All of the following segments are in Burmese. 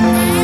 လောက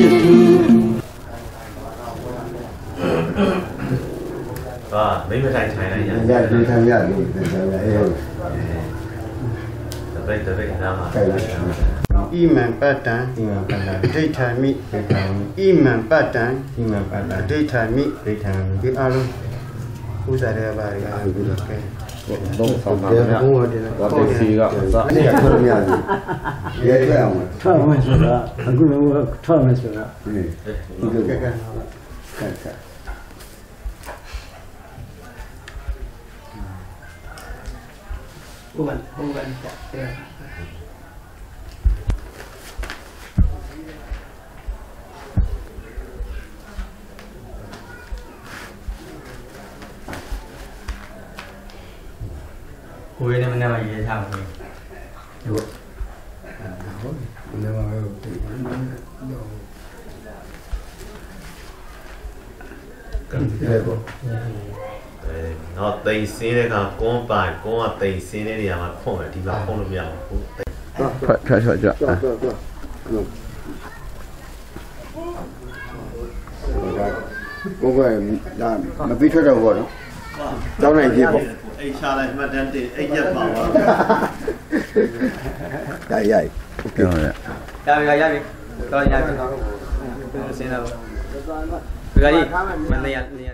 တိတ်တူဟာမိမထိုင်ထိုင်လိုက်ရရရထိုင်ရတယ်ထိုင်ရအေးတပိတ်တပိတ်နားမှာခိုင်လိုက်ဣမံပတ္တံဒီမှာပတ်လာအဋိဌာမိဒီကံဣမံပတ္တံဒီမှာပတ်လာအဋိဌာမိဒီကံဒီအလုံးဥစ္စာတွေကပါရအားပြီးတော့ကဲ တော့ဆောင်ပါဘုဗျာရားဘုရားတင်ဘာတေစီကအစအဲ့ဒါထွက်မရဘူးရဲထွက်အောင်ထွက်မယ်ဆိုတာအခုလည်းထွက်မယ်ဆိုတာဒီဒီလိုကဲကဲ ကဲကဲကဲဘုရားဘုရားတက်ကိုယ်ရဲ့မနေ့ကရေးထားမှာဟုတ်လည်းမဟုတ်ဘူးရဲပေါ့အဲတော့တိမ်စင်းတဲ့ကကွန်းပိုင်ကွန်းကတိမ်စင်းတဲ့နေရာမှာဖုံးတယ်ဒီမှာဖုံးလို့မရဘူးထွက်ထွက်ထွက်ထွက်တော့တော့တော့ဘုရားဒါမပြီးထွက်တော့ဘောနော်တောင်းနိုင်ပြီပေါ့ အိတ်ချလိုက်မှတ်တမ်းတင်အိတ်ရက်ပါပါရရပြောရရပြီရပြီတော့ရပြီစင်းတော့ဒီကကြီးမနေ့ကနေရ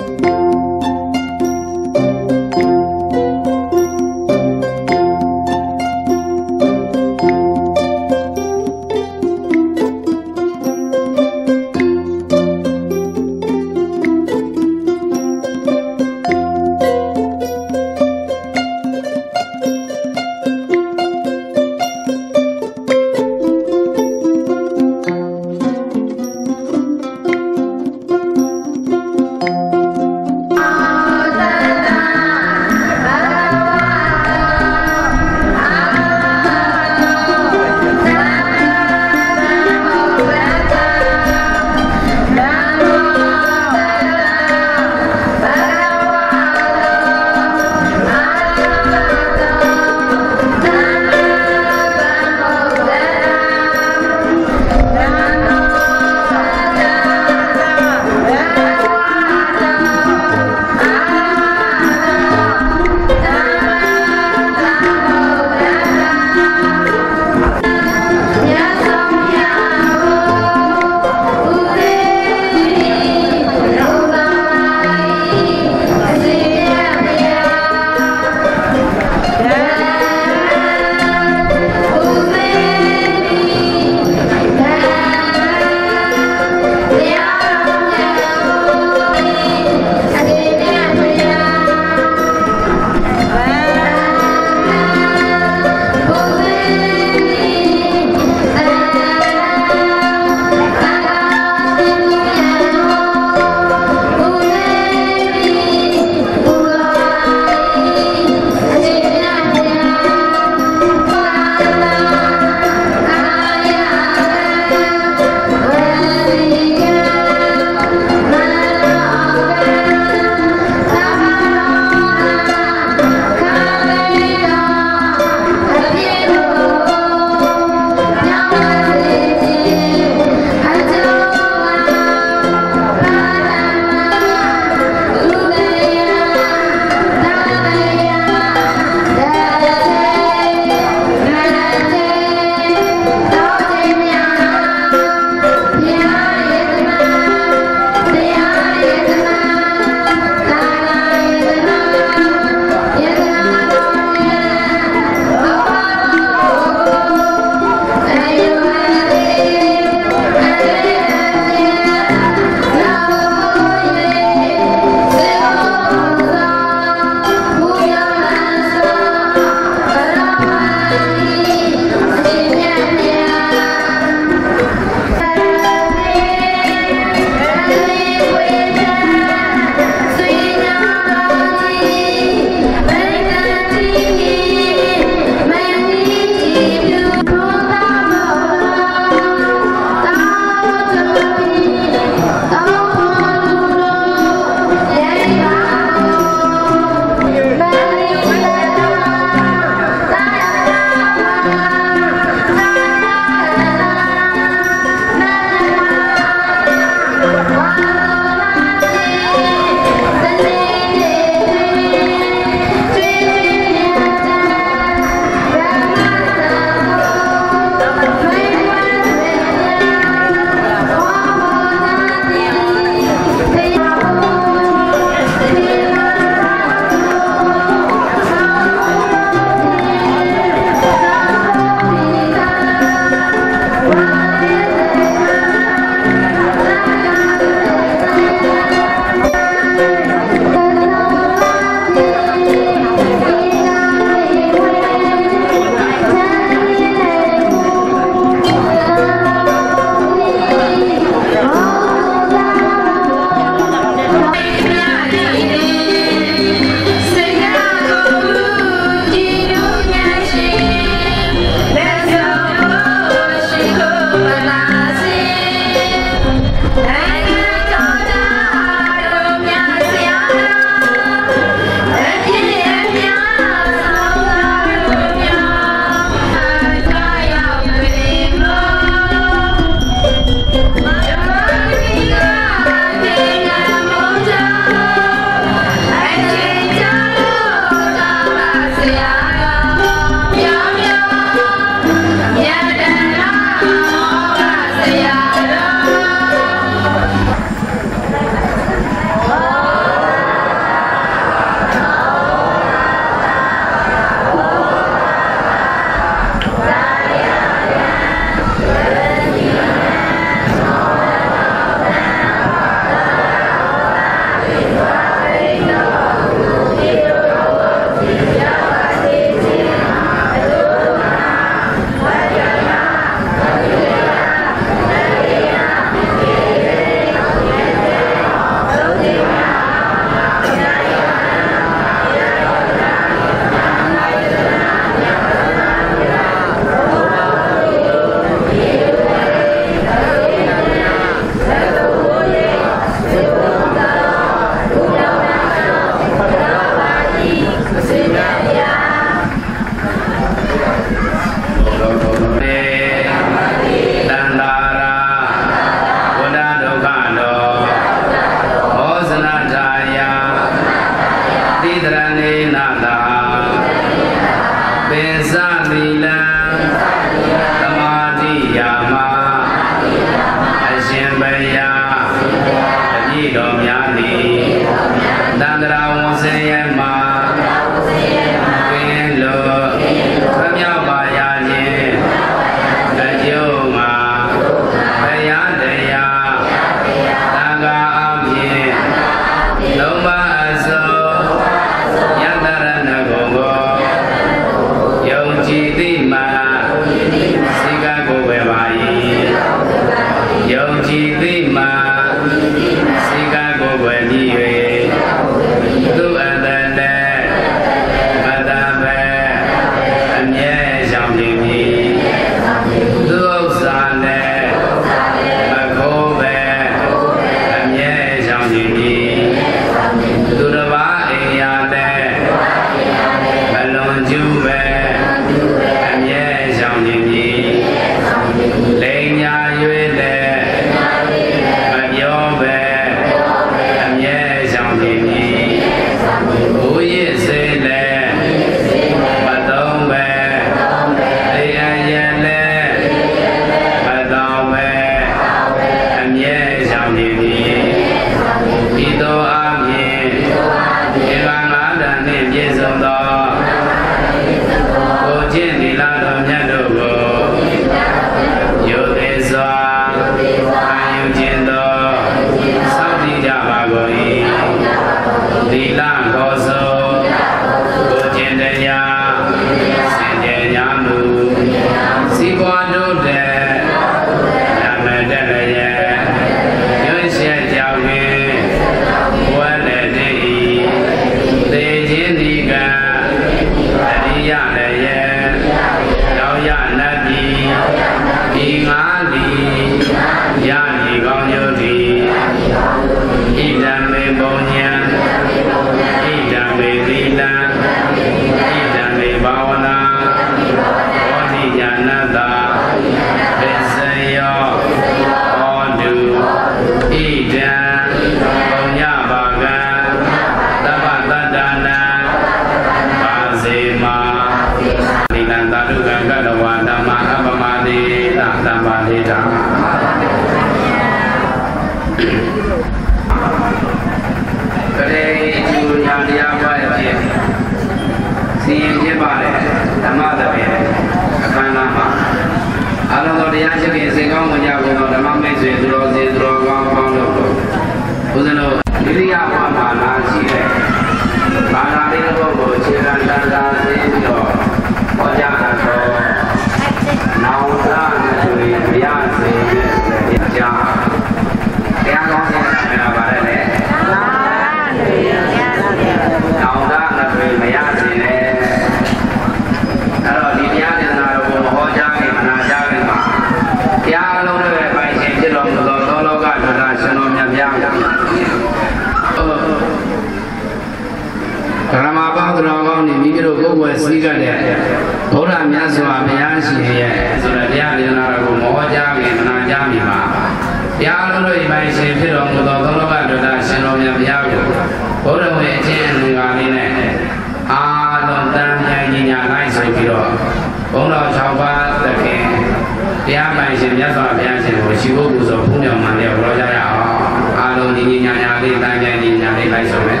တိတန်ကြိုင်ညာလေးလိုက်ဆုံးမယ်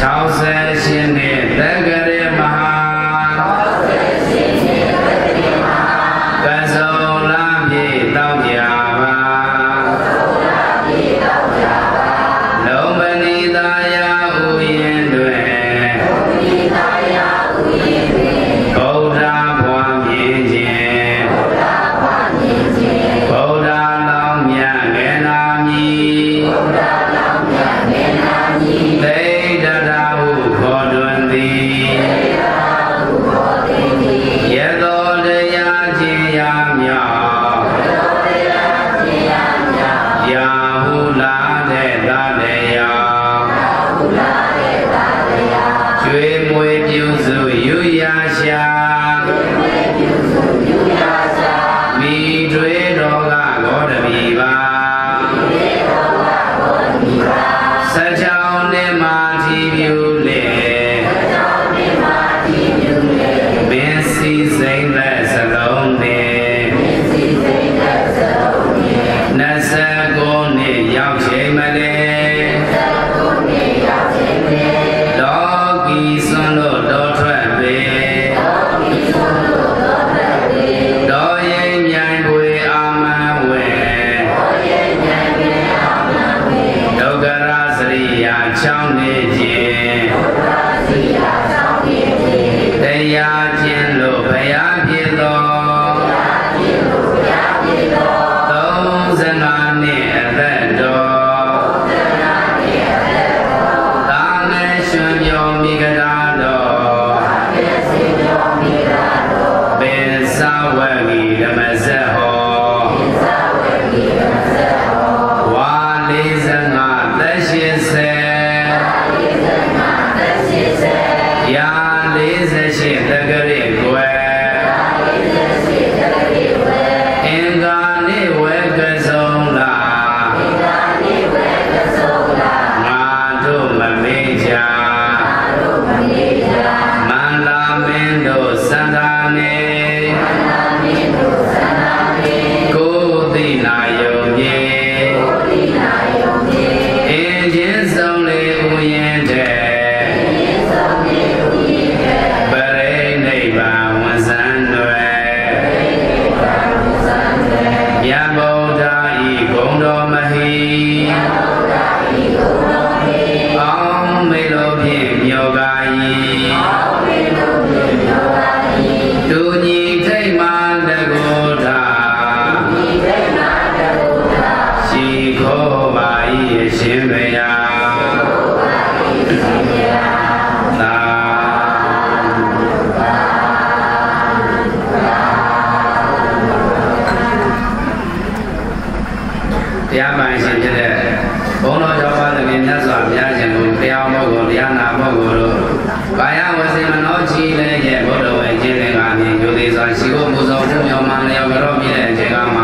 68နှစ် တဲ့ရဲ့ဘုဒ္ဓဝေခြင်းတွေကနေယူသေးစွာရှိဖို့မူဆောင်မှုမြော်မှန်လျော်ကြော့မြည်တဲ့အချိန်ကမှ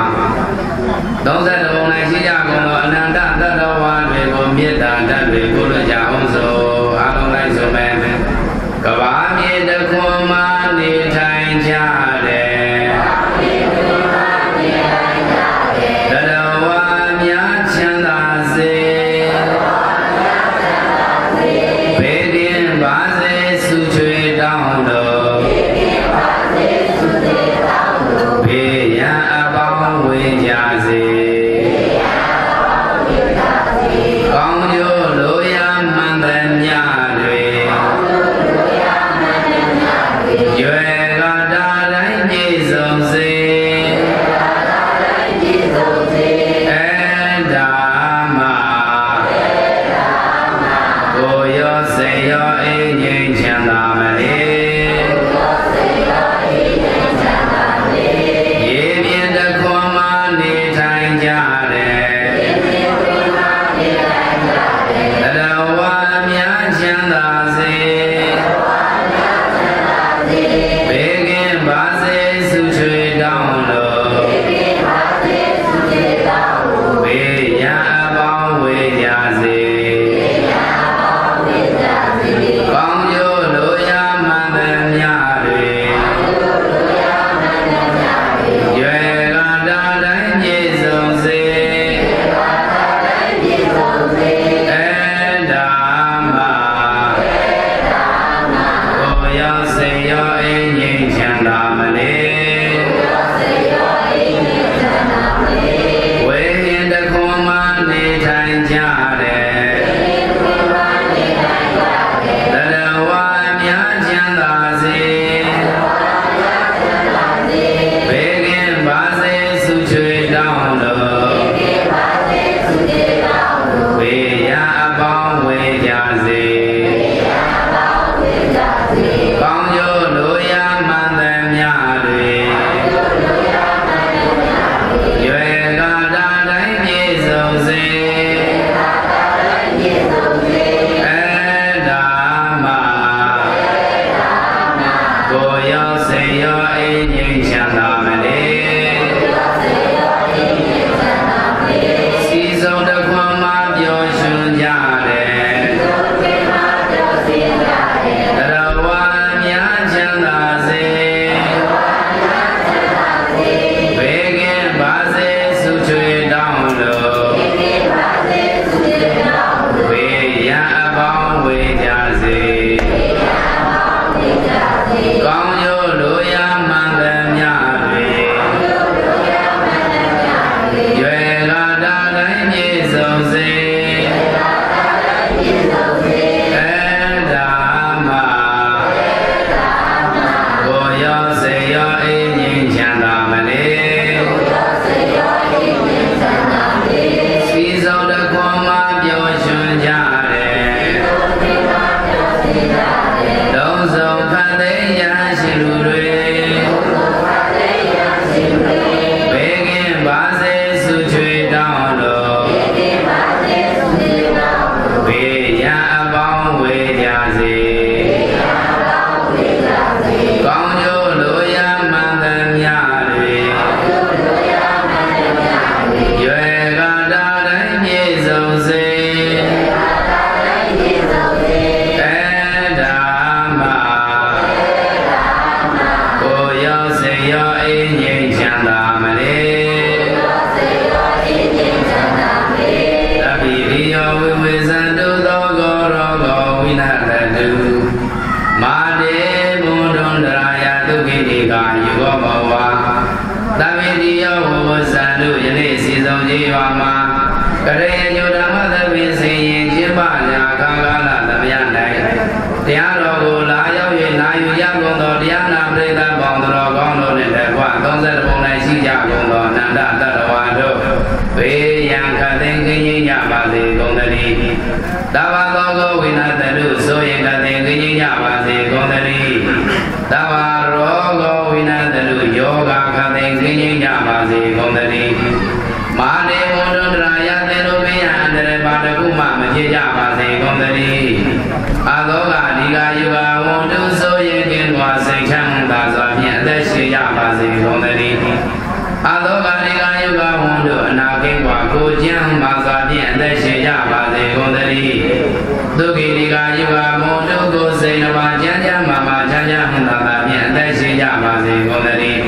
ကာယဝမုန်တို့ကိုစိတ်နှပါကြမ်းကြမ်းမာမာချမ်းချမ်းဟန်သာသာဖြင့်အသက်ရှင်ကြပါစေကုန်သတည်း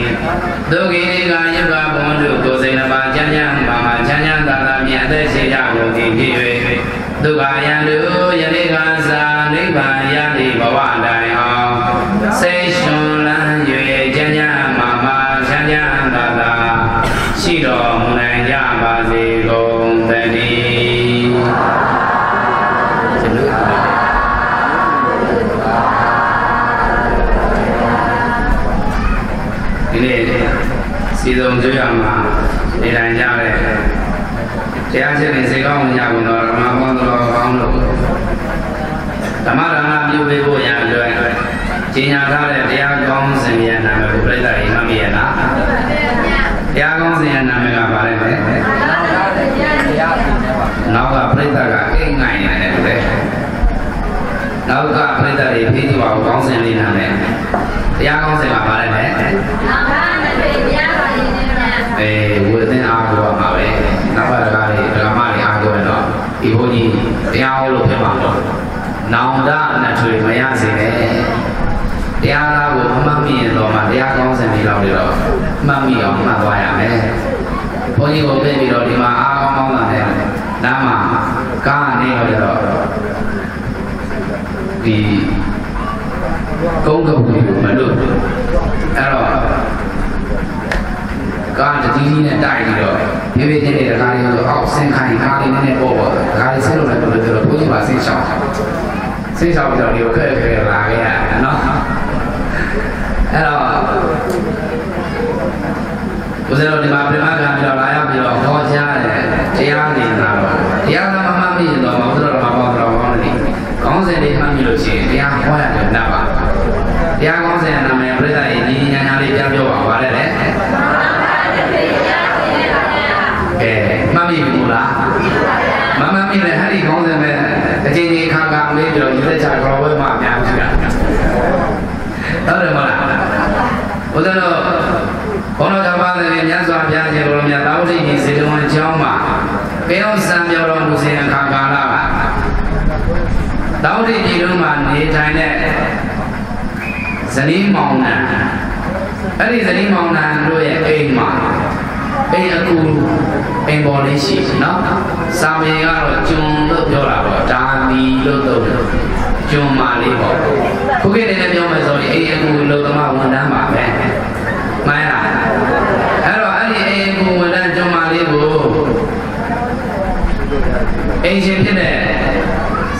ဒုက္ခိကာယဝမုန်တို့ကိုစိတ်နှပါကြမ်းကြမ်းမာမာချမ်းချမ်းသာသာဖြင့်အသက်ရှင်ကြကုန်သည်ဖြစ်၍ဒုက္ခယံတို့ ကပရိသတ်တွေဖိသူအောင်ကောင်းစင်နေတာနဲ့တရားကောင်းစင်မှာပါတယ်နဲ့အာမန်နဲ့တရားပါရင်နဲ့အဲဝေသင်အားကိုပါပဲနောက်ပါတကားတွေဒရာမတွေအားကိုရတော့ဒီဘုန်းကြီးတရားဟောလို့ဖြစ်ပါတော့နောင်တနဲ့ထွေမရစေနဲ့တရားသားကိုမမှတ်မိရင်တော့မှတရားကောင်းစင်နေလောက်တော့မှတ်မိအောင်မှတ်သွားရမယ်ဘုန်းကြီးကိုပြင်ပြီးတော့ဒီမှာအားကောင်းကောင်းလာတယ်လမ်းမှာကားနေတော့ ဒီကုန်းကုန်းကိုမလို့အဲ့တော့ကားတတိကြီးနဲ့တိုက်ပြီးတော့ပြေးပြေးချင်းတဲ့ကားလေးကိုအောက်ဆင်းခိုင်းကားလေးနည်းနည်းပေါ့ပေါ့ကားလေးဆင်းလို့လည်းတော်တော်ဘုန်းကြီးပါဆင်းရှောင်းဆင်းရှောင်းပြီးတော့ဒီကိုခက်ခဲလာခဲ့ရနော်အဲ့တော့ဦးဇင်းတို့ဒီမှာပြမခံပြီးတော့လာရောက်ပြီးတော့ခေါ်ချရတယ်တရားနေတာတော့တရားနာမမှတ်မိရင်တော့ဦးဇင်းတို့မှာပေါ့တော့ကောင်းတယ်ကောင်းစင်လေးမှတ်မိလို့ရှိရင်တရားဟောရတယ်နတ်ပါ တရားကောင်းစင်နာမည်ပြိဿရဲ့ညီညီညာညာလေးပြောပြပါပါလေကဲမှတ်မိဘူးလားမမှတ်မိတဲ့ဟာဒီကောင်းစင်ပဲအချင်းချင်းခါခါလေးပြီးတော့ရသက်ချကြော်ဝဲမှအများကြီးတာဟုတ်တယ်မလားဘုရားတော်ဘုန်းတော်ကြောင့်ပါတယ်မြတ်စွာဘုရားရှင်ကိုမြတ်သာဝတိကြီးစေတဝန်ကျောင်းမှာပေအောင်စံပြောတော်မူစဉ်အခါကာလကသာဝတိကြီးတို့မှာနေထိုင်တဲ့ ဇနီးမောင်နှံအဲ့ဒီဇနီးမောင်နှံတို့ရဲ့အိမ်မှာအိမ်အကူအိမ်ပေါ်လေးရှိနော်စာမေကတော့ကျွန်းလို့ပြောတာပေါ့ဒါမီလို့တော့ကျွန်းမာလေးပေါ့ခုခေတ်နေနဲ့ပြောမယ်ဆိုရင်အိမ်အကူလုံသမားဝန်ထမ်းပါပဲမှန်လားအဲ့တော့အဲ့ဒီအိမ်အကူဝန်ထမ်းကျွန်းမာလေးကိုအိမ်ရှင်ဖြစ်တဲ့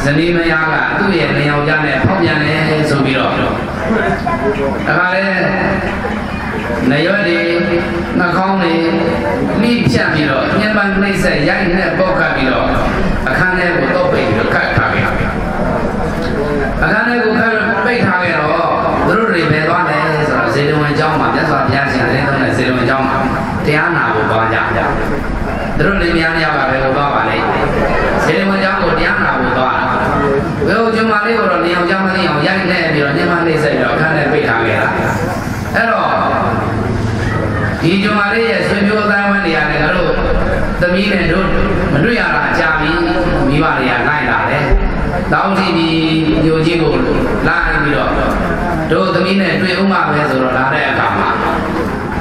ဇနီးမယားကသူ့ရဲ့နေအောင်ကြနဲ့ဖောက်ပြန်တယ်ဆိုပြီးတော့အခါလဲနေရွက်တွေနှာခေါင်းတွေမိဖြတ်ပြီးတော့ညှဉ်းပန်းနှိမ့်ဆက်ရိုက်နဲ့ပေါက်ခတ်ပြီးတော့အခန်းထဲကိုတော့ပိတ်ပြီးတော့ခတ်ထားခဲ့အခန်းထဲကိုခတ်ပိတ်ထားခဲ့တော့သူတို့တွေပဲသွားတယ်ဆိုတော့ဇေတဝန်ကျောင်းမှာမြတ်စွာဘုရားရှင်သတင်းသုံးတဲ့ဇေတဝန်ကျောင်းမှာတရားနာဖို့သွားကြတယ်သူတို့လည်းများများပါပဲဟိုသွားပါလေဇေတဝန်ကျောင်းကိုတရားနာဖို့သွားတာ ဘယ်ဟိုကျွမ်းမလေးကိုတော့နေအောင်ကျောင်းမသိအောင်ရိုက်နေပြီးတော့ညှဉ်းပန်းနှိမ့်ဆက်ပြီးတော့အခန်းထဲပိတ်ထားခဲ့တာအဲ့တော့ဒီကျွမ်းမလေးရဲ့ဆွေမျိုးသားဝန်းတွေရတယ်ငါတို့သမီးနဲ့တို့မတွေ့ရတာကြာပြီမိဘတွေကလိုက်လာတယ်တောင်းတီဒီညိုကြီးကိုလာပြီးတော့တို့သမီးနဲ့တွေ့ဥမပဲဆိုတော့လာတဲ့အခါမှာ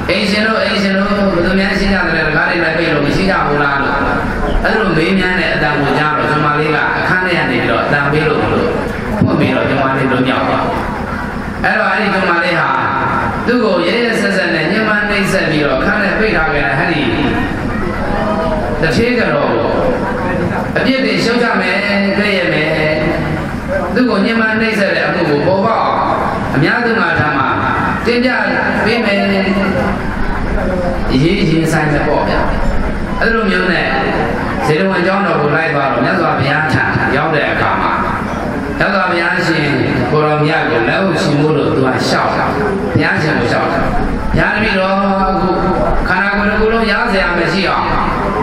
အိမ်ရှင်တို့အိမ်ရှင်တို့ဘယ်သူများရှိကြတယ်တကားတွေလည်းပြေလို့မရှိကြဘူးလားလို့အဲ့လိုမေးမြန်းတဲ့အတန်ကိုကြားတော့ကျွန်မလေးကအခ န်းထဲကနေပြီးတော့အတန်ပေးလို့လို့ဖွင့်ပြီးတော့ကျွန်မလေးလုံးမြောက်သွားအဲ့တော့အဲ့ဒီကျွန်မလေးဟာသူ့ကိုရဲရဲဆက်ဆက်နဲ့ညှဉ်းပန်းနှိပ်စက်ပြီးတော့ခန်းထဲပိတ်ထားခဲ့တဲ့ဟဲ့ဒီတစ်သေးကတော့အပြစ်တွေရှုံးကြမယ်ကြည့်ရမယ်သူ့ကိုညှဉ်းပန်းနှိပ်စက်တဲ့အမှုကိုပေါ်ပေါက်အများသူငါထမ်းမှာတင်ပြပေးမယ်ရေးရင်ဆိုင်တဲ့ပေါ့ဗျာအဲ့လိုမျိုးနဲ့ ဇေတဝန်ကျောင်းတော်ကိုလိုက်သွားတော့မြတ်စွာဘုရားထံရောက်တဲ့အခါမှာမြတ်စွာဘုရားရှင်ကိုရောမြတ်ကိုလက်ဟုတ်ရှင်မို့လို့သူကရှောက်တာဘုရားရှင်ကိုရှောက်တာဘုရားတပည့်တော်အခုခန္ဓာကိုယ်တစ်ခုလုံးရားစရာမရှိအောင်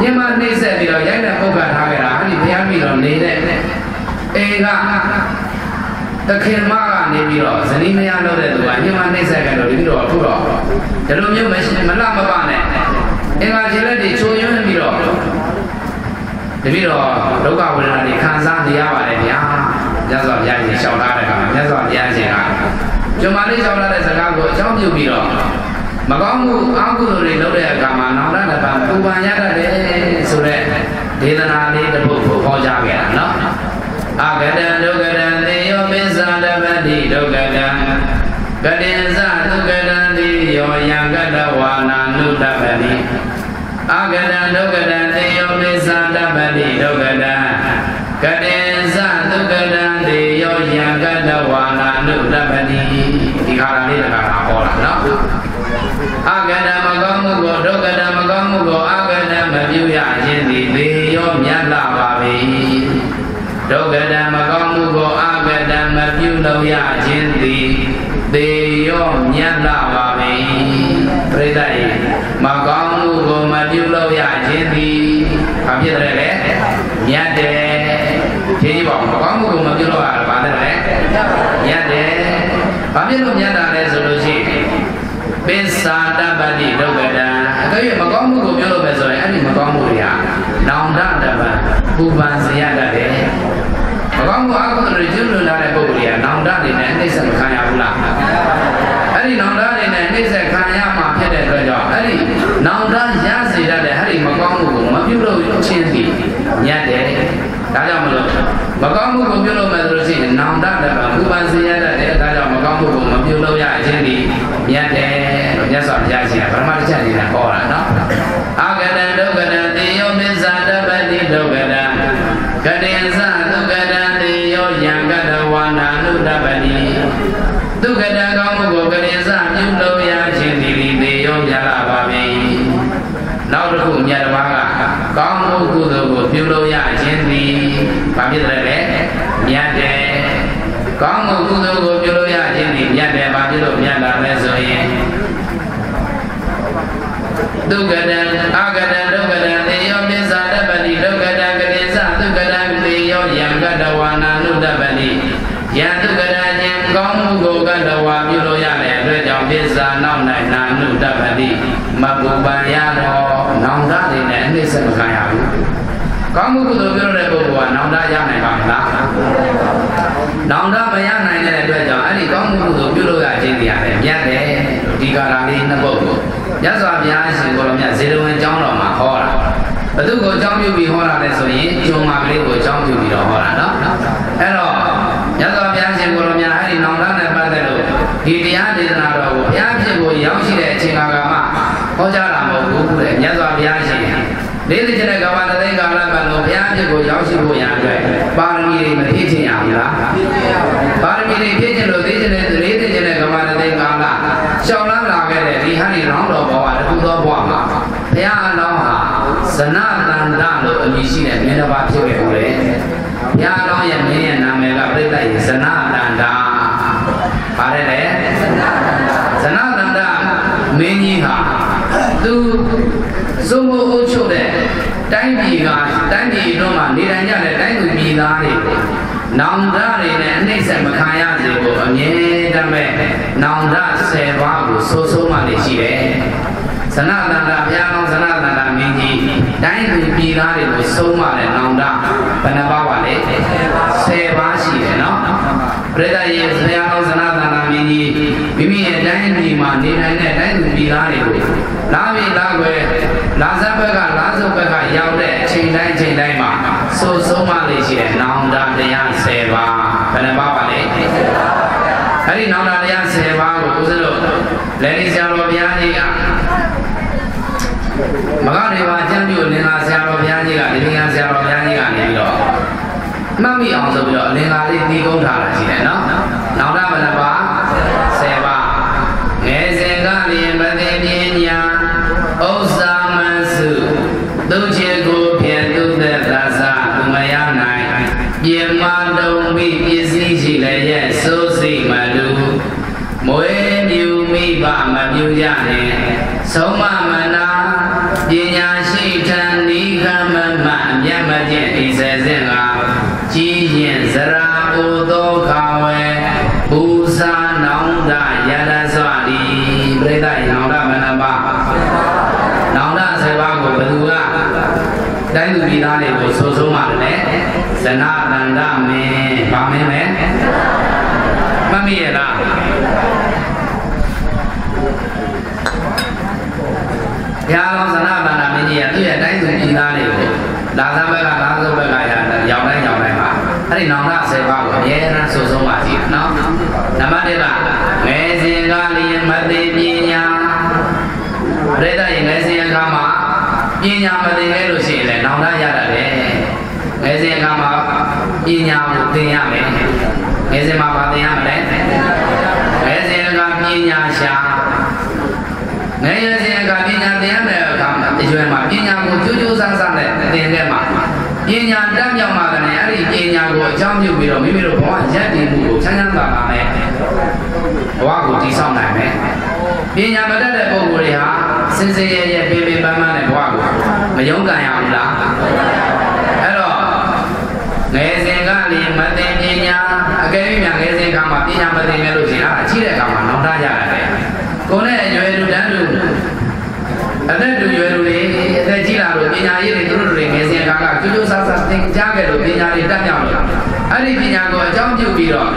ညမနှိမ့်ဆက်ပြီးတော့ရိုက်တဲ့ပုဂ္ဂိုလ်ထားခဲ့တာအဲ့ဒီဘုရားတပည့်တော်နေတဲ့အိမ်ကတခင်မကနေပြီးတော့ဇနီးမယားလုပ်တဲ့သူကညမနှိမ့်ဆက်ကြတော့ဒီလိုတော့ထုတော့ဒီလိုမျိုးမရှိမလှမပနဲ့အင်္ဂါခြေလက်တွေချိုးယွင်းပြီးတော့ တပည့်တော်ဒုက္ခဝေဒနာတွေခံစားနေရပါတယ်ဗျာမြတ်စွာဘုရားရှင်ရှောင်ထားတဲ့အခါမှာမြတ်စွာဘုရားရှင်ကကျွန်မလေးရှောင်ထားတဲ့စကားကိုအကြောင်းပြုပြီးတော့မကောင်းမှုအကုသိုလ်တွေလုပ်တဲ့အခါမှာနောင်တတပံပူပန်ရတတ်တယ်ဆိုတဲ့ဒေသနာလေးတစ်ပုဒ်ကိုဟောကြားခဲ့တာနော်အကတံဒုက္ကတံသေယောပိစ္ဆာတပတိဒုက္ကတံကတိဉ္စဒုက္ကတံသေယောယံကတဝါနာနုတပတိအကတံဒုက္ကတံသေယော ပိစ္ဆာတပတိဒုက္ကတံကတိဉ္စဒုက္ကတံသေယောယံကတဝါနာနုတပတိဒီခါလာလေးတခါဟောတာနော်အကတမကောင်းမှုကိုဒုက္ကတမကောင်းမှုကိုအကတမပြုရခြင်းသည်သေရောမြတ်လာပါ၏ဒုက္ကတမကောင်းမှုကိုအကတမပြုလို့ရခြင်းသည်သေရောမြတ်လာပါ၏ပြိတ္တိမကောင်းမှုကိုမပြုလို့ရခြင်းသည်ဘာ ဖြစ်တယ်လဲမြတ်တယ်ဖြေးပါမကောင်းမှုကိုမပြုလို့ရတာဘာလဲမြတ်တယ်ဘာဖြစ်လို့မြတ်တာလဲဆိုလို့ရှိရင်ပစ္စာတပ္ပတိဒုက္ကတံအကယ်၍မကောင်းမှုကိုပြောလို့ပဲဆိုရင်အဲ့ဒီမကောင်းမှုတွေကနောင်တတပ္ပပူပန်စေရတတ်တယ်မကောင်းမှုအကုသိုလ်တွေကျွလွန်လာတဲ့ပုဂ္ဂိုလ်တွေကနောင်တနေနဲ့နှိမ့်ဆက်မခံရဘူးလားအဲ့ဒီနောင်တနေနဲ့နှိမ့်ဆက်ခံရမှာဖြစ်တဲ့အတွက်ကြောင့်အဲ့ဒီနောင်တရစေတတ်တဲ့အဲ့ဒီမကောင်းမှုကိုမပြုလုပ်ခြင်းသည်ညတ်တယ်ဒါကြောင့်မလို့မကောင်းမှုကိုပြုလုပ်မယ်ဆိုလို့ရှိရင်နောင်တတယ်ပူပန်စေရတတ်တယ်ဒါကြောင့်မကောင်းမှုကိုမ ပြုလုပ်ရခြင်းသည်ညတ်တယ်လို့မြတ်စွာဘုရားရှင်ကပရမတ္ထချက်အနေနဲ့ဟောတာနော်အာဂတံဒုက္ကတံတေယောမစ္ဆာတပ္ပတိဒုက္ကတံကတေသဒုက္ကတံတေယောယံကတဝါနာနုတပ္ပတိဒုက္ကတံကောင်းမှုကိုကတေသပြုလုပ်ရခြင်းသည်တေယောရလာပါမည်နောက်တစ်ခုမြတ်တစ်ပါးကကောင်းမှုကုသိုလ်ကိုပြုလုပ်ရခြင်းသည်ဘာဖြစ်တယ်လဲမြတ်တယ်ကောင်းမှုကုသိုလ်ကို ပြုလုပ်ရခြင်းသည်မြတ်တယ်ဘာဖြစ်လို့မြတ်လာလဲဆိုရင်ဒုက္ကတံအာဂတံဒုက္ကတံတေယောပစ္ဆာတပ္ပတိဒုက္ကတံကတိသဒုက္ကတံတေယောယံကတဝါနာနုတပ္ပတိယံဒုက္ကတံဉာဏ်ကောင်းမှုကိုကတဝါပြုလို့ရတဲ့အတွက်ကြောင့်ပစ္ဆာနောက်၌နာနုတပ္ပတိမပူပန်ရတော့နောင်တနေနဲ့အနှိမ့်ဆက်မခံရဘူးကောင်းမှုကုသိုလ်ပြုလို့တဲ့ပုဂ္ဂိုလ်ကနောင်တရနိုင်ပါမလား နောင်တမရနိုင်တဲ့အတွက်ကြောင့်အဲ့ဒီကောင်းမှုကုသိုလ်ပြုလို့ရခြင်းတရားပဲမြတ်တယ်ဒီကာလလေးနှစ်ပုဒ်ကိုမြတ်စွာဘုရားရှင်ကိုလိုမြတ်ဇေရဝံကျောင်းတော်မှာဟောတာဘသူကိုအကြောင်းပြုပြီးဟောတာလဲဆိုရင်ကျုံမာကလေးကိုအကြောင်းပြုပြီးတော့ဟောတာနော်အဲ့တော့မြတ်စွာဘုရားရှင်ကိုလိုမြတ်အဲ့ဒီနောင်တနဲ့ပတ်သက်လို့ဒီတရားဒေသနာတော်ကိုဘုရားဖြစ်ကိုရောက်ရှိတဲ့အချိန်ကာလမှာဟောကြားတာမဟုတ်ဘူးတဲ့မြတ်စွာဘုရားရှင်လေးသိတဲ့ကမ္ဘာ ရားဖြစ်ကိုရောက်ရှိဖို့ရအတွက်ပါရမီတွေမဖြည့်ချင်ရဘူးလားပါရမီတွေဖြည့်ချင်လို့သိချင်တဲ့လေးသိချင်တဲ့ကမ္ဘာတသိန်းကာလရှောင်းလန်းလာခဲ့တဲ့ဒီဟန်ဒီရောင်းတော်ဘဝတခုသောဘဝမှာဘုရားအလောင်းဟာဇနတန္တလို့အမည်ရှိတဲ့မင်းတစ်ပါးဖြစ်ခဲ့ဘူးလေဘုရားအလောင်းရဲ့မင်းရဲ့နာမည်ကပြိတ္တရဲ့ဇနတန္တာပါတယ်လေဇနတန္တာမင်းကြီးဟာသူစုံမိုးအုပ်ချုပ်တဲ့ တိုင်းပြည်ကတိုင်းပြည်လုံးမှာနေထိုင်ကြတဲ့တိုင်းသူပြည်သားတွေကိုနောင်တတွေနဲ့အနှိမ့်ဆက်မခံရစေဖို့အမြဲတမ်းပဲနောင်တ10ပါးကိုစိုးစိုးမှလေးရှိတယ်။ ဇနတန္တာဘုရားကောင်းဇနတန္တာမင်းကြီးတိုင်းသူပြည်သားတွေကိုဆုံးမတဲ့နောင်တဘယ်နှပါးပါလဲ10ပါးရှိတယ်နော်။ပရိသတ်ရေဘုရားကောင်းဇနတန္တာမင်းကြီးမိမိရဲ့တိုင်းပြည်မှာနေထိုင်တဲ့တိုင်းသူပြည်သားတွေကိုလာပြီလာွယ်လာဇတ်ဘက်ကလာဇုတ်ဘက်ကရောက်တဲ့အချိန်တိုင်းအချိန်တိုင်းမှာစိုးဆုံးမလေးရှိတဲ့နောင်တတရား10ပါးဘယ်နှပါးပါလဲအဲ့ဒီနောင်တတရား10ပါးကိုဦးဇင်းတို့လက်လီဆရာတော်ဘုရားကြီးက မဂ္ဂဒေဝအကျမ်းပြုလင်္ကာဆရာတော်ဘုရားကြီးကဒီလင်္ကာဆရာတော်ဘုရားကြီးကနေပြီးတော့မှတ်မိအောင်ဆိုပြီးတော့လင်္ကာလေးနှီးကုန်းထားတာရှိတယ်နော်နောင်တဘယ်နှပါး10ပါးငယ်စဉ်ကလျင်မသိပညာဥစ္စာမစုသူချေကိုဖြင့်သူသက်သာသာသူမရနိုင်ပြင်မတုံမိပစ္စည်းရှိလည်းရဲ့စိုးစိတ်မလူမွေးမြူမိဘမမြူကြနဲ့ဆုံးမ သူပြည်သားတွေကိုဆိုဆုံးမှလည်းဇနတန္တမင်းဗာမင်းလဲမမီရလားဘုရားလောင်းဇနတန္တမင်းကြီးကသူ့ရဲ့တိုင်းသူပြည်သားတွေကိုလာသဘက်ကလာသုဘက်ကရရောက်တိုင်းရောက်တိုင်းပါအဲ့ဒီနောင်တဆေပါကိုအမြဲတမ်းဆိုဆုံးပါကြည့်နော်နံပါတ်1ကငယ်စဉ်ကလျင်မသိပညာပရိသတ်ရင်ငယ်စဉ်အခါမှာ ပညာမသိခဲ့လို့ရှိရင်လည်းနောင်တရတာလေငယ်စဉ်အခါမှာပညာကိုသင်ရမယ်ငယ်စဉ်မှာဗာသင်ရမလဲငယ်စဉ်ကပညာရှာငယ်ရစဉ်ကပညာသင်ရတဲ့အခါမှာအရွယ်မှာပညာကိုကြိုးကြိုးဆန်းဆန်းနဲ့သင်ခဲ့မှာပညာတက်မြောက်မှလည်းအဲ့ဒီပညာကိုအကြောင်းပြုပြီးတော့မိမိတို့ဘဝရပ်တည်မှုကိုချမ်းချမ်းသာသာနဲ့ဘဝကိုတည်ဆောက်နိုင်မယ် ပညာမတတ်တဲ့ပုဂ္ဂိုလ်တွေဟာစင်စင်ရဲရဲပေပေပန်းပန်းနဲ့ဘဝကိုမယုံကန်ရဘူးလားအဲ့တော့ငယ်စဉ်ကလည်းမသိပညာအကယ်၍များငယ်စဉ်ကမှပညာမသိခဲ့လို့ရှိရင်အဲ့ဒါအချိတဲ့အခါမှာနောက်ထရရတယ်ကိုယ်နဲ့အရွယ်လူတန်းလူအသက်တူရွယ်လူတွေအသက်ကြီးလာလို့ပညာရေးတွေသူတို့တွေငယ်စဉ်အခါကကျိုးကျိုးဆဆသင်ကြားခဲ့လို့ပညာတွေတက်မြောက်လို့အဲ့ဒီပညာကိုအကြောင်းပြုပြီးတော့